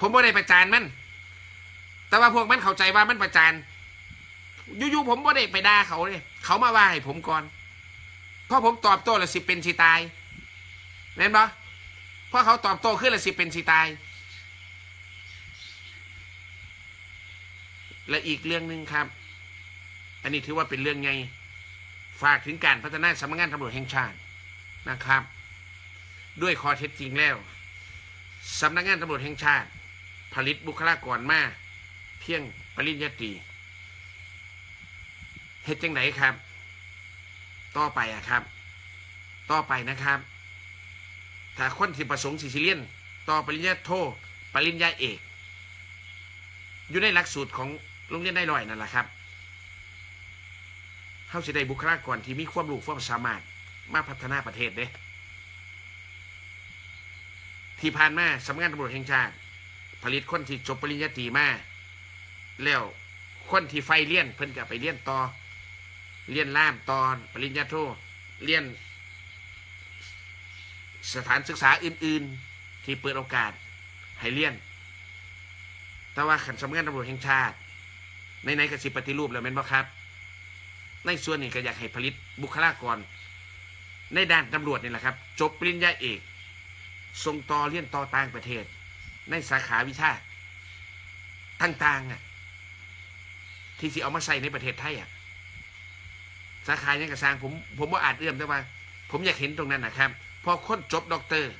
ผมบ่ได้ประจานมัน แต่ว่าพวกมันเข้าใจว่ามันประจานอยู่ๆผมบ่ได้ไปด่าเขาเลยเขามาว่าให้ผมก่อนพราะผมตอบโต้และสิเป็นสิตายเห็นปะพราะเขาตอบโต้ขึ้นและสิเป็นสิตาย และอีกเรื่องหนึ่งครับ อันนี้ถือว่าเป็นเรื่องไงฝากถึงการพัฒนาสำนักงานตำรวจแห่งชาตินะครับ ด้วยข้อเท็จจริงแล้วสำนักงานตำรวจแห่งชาติ ผลิตบุคลากรมาเพียงปริญญาตรีเฮ็ดจังไหนครับ ต่อไปอะครับ ต่อไปนะครับ ถ้าคนที่ประสงค์สิซิเลียน ต่อปริญญาโท ปริญญาเอก อยู่ในหลักสูตรของ โรงเรียนได้ลอยนั่นแหละครับเขาสิได้บุคลากรที่มีความรู้ความสามารถมาพัฒนาประเทศเด้ที่ผ่านมาสำนักงานตำรวจแห่งชาติผลิตคนที่จบปริญญาตรีมาแล้วคนที่ไฟเลี่ยนเพิ่นก็ไปเลี่ยนต่อเลี่ยนล่ามตอนปริญญาโทเลี่ยน สถานศึกษาอื่น ๆ ที่เปิดโอกาสให้เลี่ยน แต่ว่าขันสำนักงานตำรวจแห่งชาติ ในในกสิปฏิรูปแล้วแม่นบ่ครับ ในส่วนนี้ก็อยากให้ผลิตบุคลากร ในด้านตำรวจนี่แหละครับ จบปริญญาเอกส่งต่อเรียนต่อต่างประเทศ ในสาขาวิชาต่างๆอะที่สิเอามาใส่ในประเทศไทยอะสาขายังกระสร้างผมผมว่าอาจเอื้อมแต่ว่า ผมอยากเห็นตรงนั้นนะครับ พอคนจบด็อกเตอร์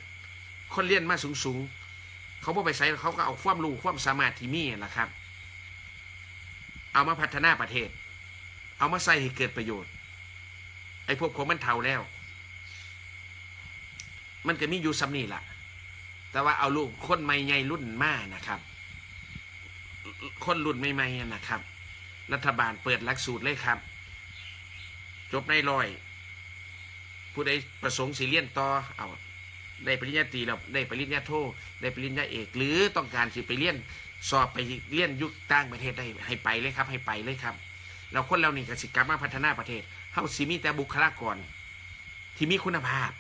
คนเรียนมาสูงๆ เขาบ่ไปใส่เขาก็เอาความรู้ความสามารถที่มีแหละครับ เอามาพัฒนาประเทศ เอามาใส่ให้เกิดประโยชน์ ไอ้พวกผมมันเท่าแล้ว มันก็มีอยู่สำนี่แหละแต่ว่าเอาลูกคนใหม่ใหญ่รุ่นมานะครับ คนรุ่นใหม่ๆนะครับ รัฐบาลเปิดหลักสูตรเลยครับ จบในร้อย ผู้ใดประสงค์สิเลียนต่อเอาได้ปริญญาตรีแล้วได้ปริญญาโทได้ปริญญาเอก หรือต้องการสิไปเรียน สอบไปเรียนยุคต่างประเทศได้ให้ไปเลยครับ ให้ไปเลยครับ แล้วคนเรานี่ก็สิกรรมมาพัฒนาประเทศเฮาสิมีแต่บุคลากร ที่มีคุณภาพ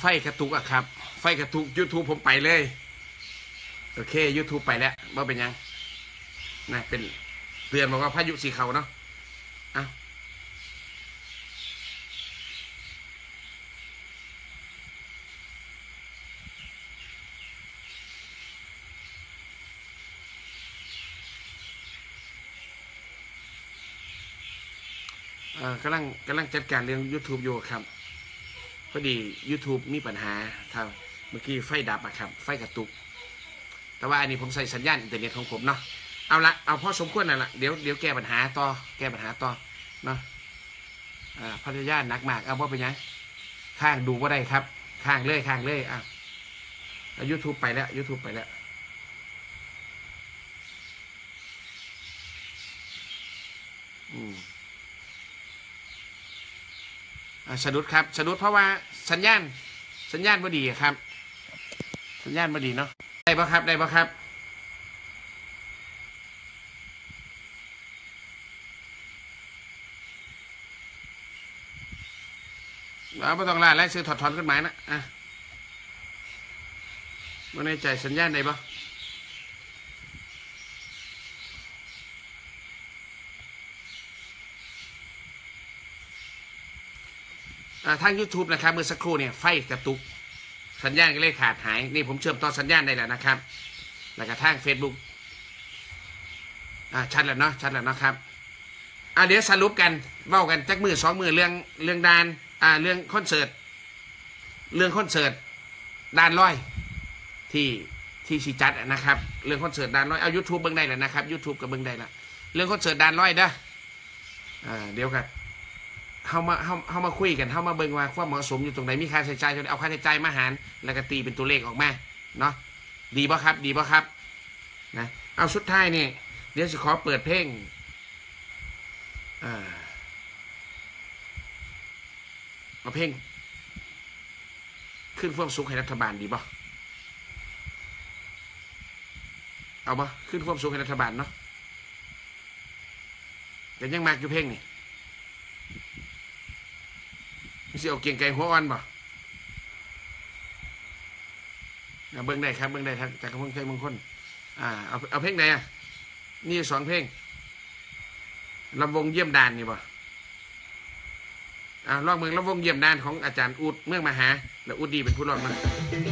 ไฟกระตุกอะครับ ไฟกระตุก YouTube ผมไปเลย โอเค YouTube ไปแล้วว่าเป็นยังนะเป็นเตือนบอกว่าพายุสีเขาเนาะอะกำลังกำลังจัดการเรื่อง YouTube อยู่ครับ พอดี YouTube มีปัญหาท่าเมื่อกี้ไฟดับอะครับ ไฟกระตุก แต่ว่าอันนี้ผมใส่สัญญาณอินเทอร์เน็ตของผมเนาะเอาละเอาพ่อสมควรนั่นละเดี๋ยวเดี๋ยวแก้ปัญหาต่อแก้ปัญหาต่อเนาะอ่าพัทยาหนักมากเอาว่าไปยังข้างดูว่าได้ครับ ข้างเลยข้างเลยอะยูทูบไปแล้วยูทูบไปแล้ว อ อืม อ่าสะดุดครับสะดุดเพราะว่าสัญญาณสัญญาณบ่ดีครับ สัญญาณบ่ดีเนาะได้ปะครับได้ปะครับ เราไม่ต้องล่าไล่ซื้อถอดถอนขึ้นหมายนะอะไมันในใจสัญญาณได้ปะ ทาง YouTube นะครับเมื่อสักครู่เนี่ยไฟกระตุก สัญญาณก็เลยขาดหาย นี่ผมเชื่อมต่อสัญญาณได้แล้วนะครับ แล้วก็ทาง Facebook อ่าชัดแล้วเนาะชัดแล้วเนาะครับอ่าเดี๋ยวสรุปกันเว้ากันจักมือสองมือเรื่องเรื่องดานอ่าเรื่องคอนเสิร์ตเรื่องคอนเสิร์ตดานร้อยที่ที่ชีจัดนะครับ เรื่องคอนเสิร์ตดานร้อยเอา YouTube เบิ่งได้แล้วนะครับ YouTube ก็เบิ่งได้ละเรื่องคอนเสิร์ตดานร้อยเด้ออ่าเดี๋ยวกัน เฮามาเฮาเฮามาคุยกันเฮามาเบิ่งว่าความเหมาะสมอยู่ตรงไหนมีค่าใช้จ่ายเท่าใดเอาค่าใช้จ่ายมาหารแล้วก็ตีเป็นตัวเลขออกมาเนาะดีป่ะครับ ดีป่ะครับนะเอาสุดท้ายนี่เดี๋ยวจะขอเปิดเพลงเอาเพลงขึ้นความสุขให้รัฐบาลดีป่ะเอาป่ะขึ้นความสุขให้รัฐบาลเนาะแต่ยังมากอยู่เพลงนี่มัน สิเอาเกียงไก่หัวอ่อนบ่เบิ้งใดครับเบิ้งใดครับจากกำลังใจมงคลอ่าเอาเอาเพลงไหนอะนี่สองเพลงลำวงเยี่ยมดานนี่บ่อ่าลองเมืองลำวงเยี่ยมดานของอาจารย์อุดเมืองมหา แล้วอุดดีเป็นผู้ร้องมา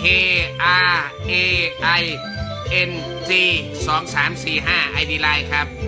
K R A I N G 2 3 4 5 ID Line ครับ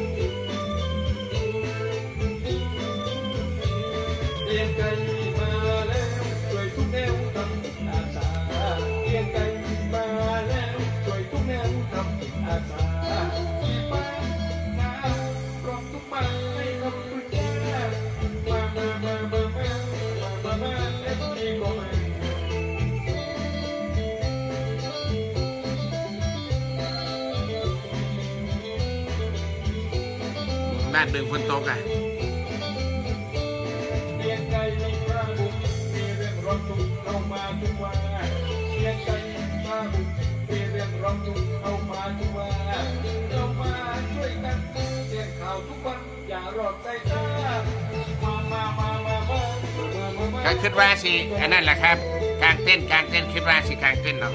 มามามามามาก็คิดว่าสิ อันนั้นแหละครับ กลางเต้นกลางเต้นคิดว่าสิกลางเต้นเนาะ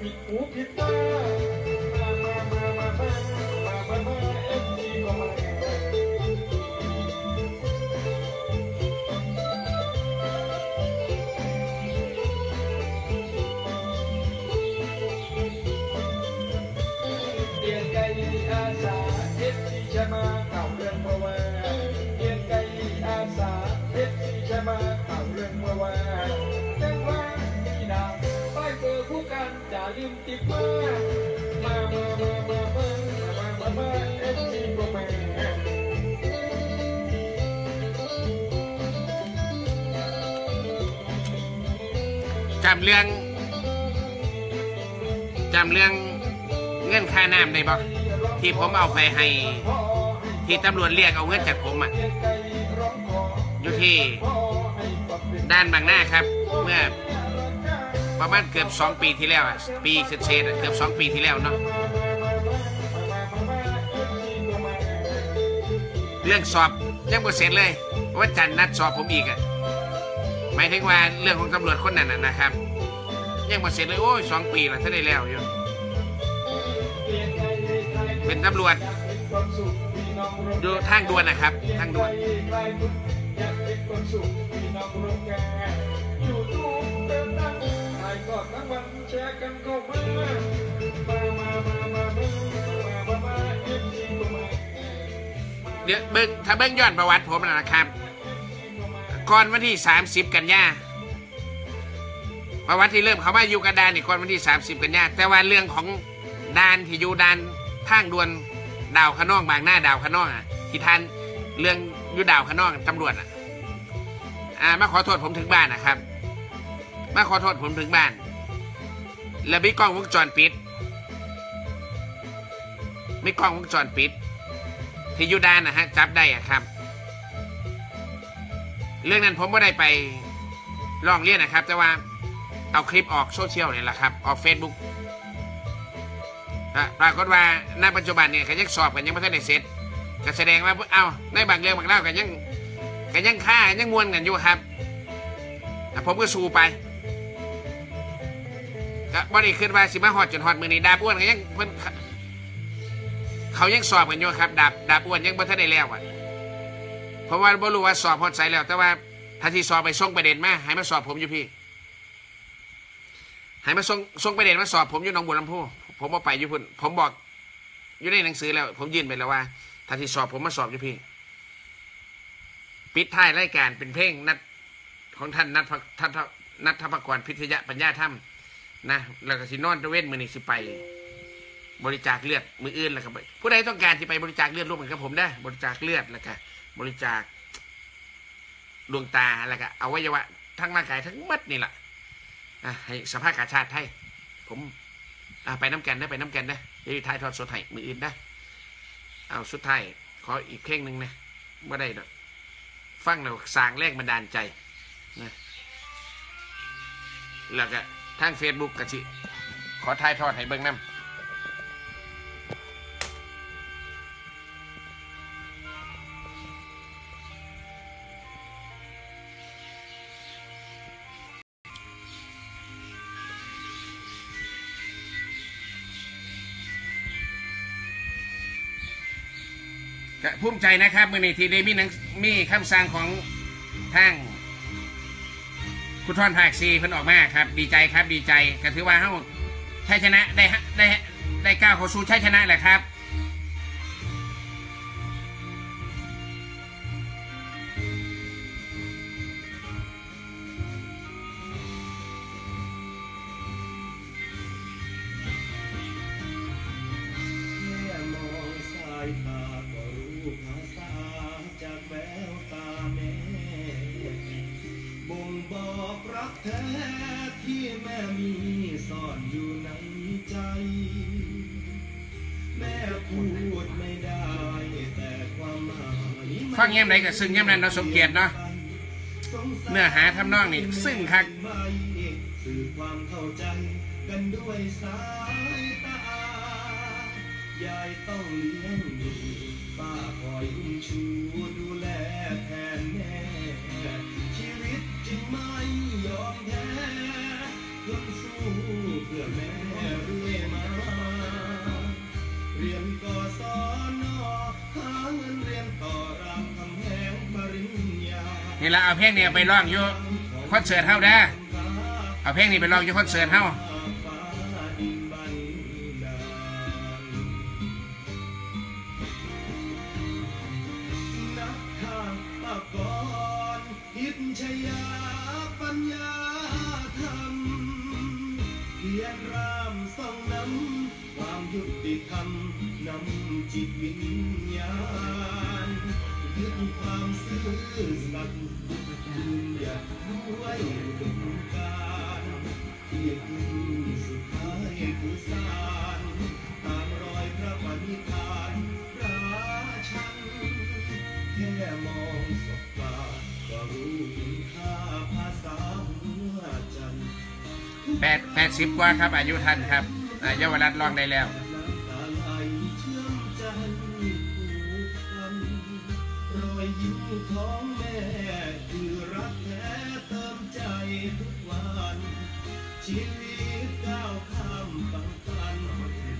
ผิดหูผิดตามาำเรื่องจำเรื่องเงินค่าน้ำได้บ่ที่ผมเอาไปให้ ที่ตำรวจเรียกเอาเงินจากผมอะอยู่ที่ด้านบางหน้าครับ เมื่อประมาณเกือบสองปีที่แล้วอะปีเศษเกือบสองปีที่แล้วเนาะเรื่องสอบยังบ่เสร็จเลยวันจันนัดสอบผมอีกอะหมายถึงว่าเรื่องของตำรวจคนนั้นนะครับ ยังมาเสร็จเลยโอ้ยสองปีละถ้าได้แล้วอยู่เป็นตำรวจดูแทางด่วนนะครับทางด่วนเดี๋ยวเบิ้งถ้าเบิ้งย้อนประวัติผมนะครับ ก่อนวันที่ 30 กันยา ประวัติที่เริ่มเขามาอยู่กับดานนี่ก่อนวันที่ 30 กันยาแต่ว่าเรื่องของดานที่อยู่ดานทางด่วนดาวขนองบางหน้าดาวขนองอะที่ท่านเรื่องอยู่ดาวขนองตำรวจอะอ่ามาขอโทษผมถึงบ้านนะครับ มาขอโทษผมถึงบ้าน แล้วมีกล้องวงจรปิดมีกล้องวงจรปิด ที่อยูดานนะฮะจับได้อะครับ เรื่องนั้นผมไม่ได้ไปร้องเรียนนะครับ แต่ว่า เอาคลิปออกโซเชียลเนี่ยแหละครับ ออกเฟซบุ๊กปรากฏว่าณปัจจุบันเนี่ยก็ยังสอบกันยังไม่ทันได้เสร็จก็แสดงว่าเอาในบางเรื่องบางเล่ากันยังกันยังฆ่ากันยังมวนกันอยู่ครับแต่ผมก็สู้ไปก็บ่ได้ขึ้นว่าสิมาฮอดจนฮอดมือนี้ดาบอ้วนก็ยังเพิ่นเขายังสอบกันอยู่ครับดาบดาบอ้วนยังบ่ทันได้แล้วอะเพราะว่าบ่รู้ว่าสอบฮอดไสแล้ว แต่ว่าถ้าที่สอบไปส่งประเด็นมาให้มาสอบผมอยู่พี่ ให้มาส่งส่งประเด็นมาสอบ ผมอยู่หนองบัวลำพูผมบ่ไปอยู่พุ่นผมบอก อยู่ในหนังสือแล้ว ผมยื่นไปแล้วว่าถ้าที่สอบผมมาสอบอยู่พี่ ปิดท้ายรายการเป็นเพลงนัดของท่านนัทพท่านนัทพกรพิทยปัญญาธรรมนะแล้วก็สินอนตะเวนมือนี่สิไป บริจาคเลือดมืออื่นแล้วครับผู้ใดต้องการที่ไปบริจาคเลือดร่วมกันกับผมได้ บริจาคเลือดแล้วก็บริจาคดวงตาแล้วก็อวัยวะทั้งร่างกายทั้งมัดนี่แหละ อะให้สภาพกาชาติไทยผมอะไปน้ำแกนได้ไปน้ำแกนได้เดี๋ยวท้ายทอดสดให้มืออื่นได้เอาสุดท้ายขออีกเพลงหนึ่งนะไม่ได้ดอกฟังเราสร้างแรงบันดาลใจนะแล้วก็ทางเฟซบุ๊กกะชิขอถ่ายทอดให้เบิ้งน้ำ ภูมิใจนะครับเมื่อในทีได้มีหนังมีคำสั่งของทางคุณทอนภาคซีเพิ่นออกมาครับ ดีใจครับดีใจก็ถือว่าเฮาชัยชนะได้ได้ได้ก้าวเข้าสู่ชัยชนะแหละครับ ฟังแย้ยไหนก็ซึ่งเงี้ยนั้นเราสมเกียรติเนาะเนื้อหาทำนองนี่ซึ่งคักสื่อความเข้าใจกันด้วยสายตายายต้องเลี้ยงดูป้าคอยอุ้มชู นี่ละเอาเพลงนี้ไปร้องอยู่คอนเสิร์ตเฮาได้อเอาเพลงนี้ไปร้องอยู่คอนเสิร์ตเฮา ว่าครับอายุท่านครับอ่าเยาวรัตน์ร้องได้แล้วน้ำตาไหลเชื่อมใจผูกพันรอยยิ้มของแม่คือรักแท้เติมใจทุกวันชีวิตก้าวข้ามฝังฟัน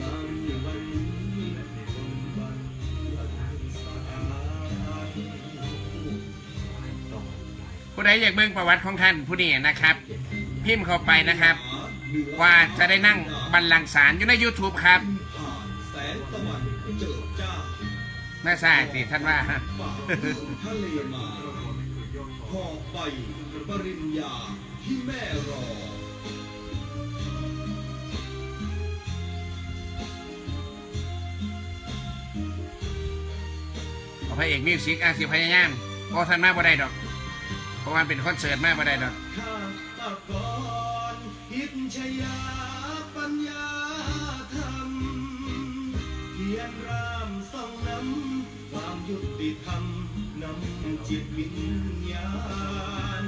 บางวันนี้คนวันเพื่อนสายผู้ใดอยากเบิ่งประวัติของท่านผู้นี้นะครับ พิมพ์เข้าไปนะครับ กว่าจะได้นั่งบัลลังก์ศาลอยู่ใน YouTube ครับผ่านแสงตะวันเจิดจ้าน่สิท่านว่าฝ่าทะเลมาหอบไปปริญญาที่แม่รอพระเอกมิวสิกอาสิพยายามโอ้ท่านมาบ่ได้ดอก เพราะว่าเป็นคอนเสิร์ตมาบ่ได้ดอก ชยาปัญญาธรรมเขียนรามส่องน้ำความยุติธรรมนำจิตวิญญาณ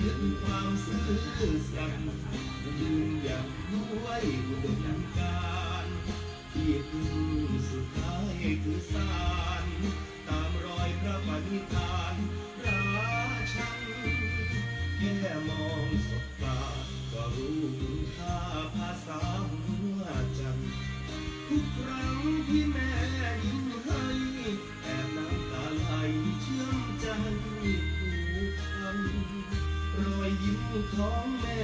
ยึดความซื่อสัตย์ยืนหยัดด้วยอุดมการที่พึ่งสุดท้ายคือสารตามรอยพระปณิธาน ม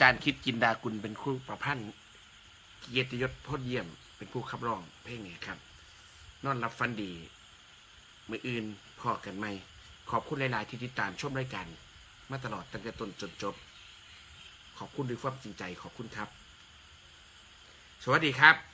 จารย์คิดกินดากุลเป็นครูประพันธ์เกียรติยศพจน์เยี่ยม เป็นผู้ขับร้องเพลงนี้ครับ นอนรับฟันดีมืออื่นพอกันไหม ขอบคุณหลาย ๆ ที่ติดตามชมรายการมาตลอดตั้งแต่ต้นจนจบ ขอบคุณด้วยความจริงใจขอบคุณครับ สวัสดีครับ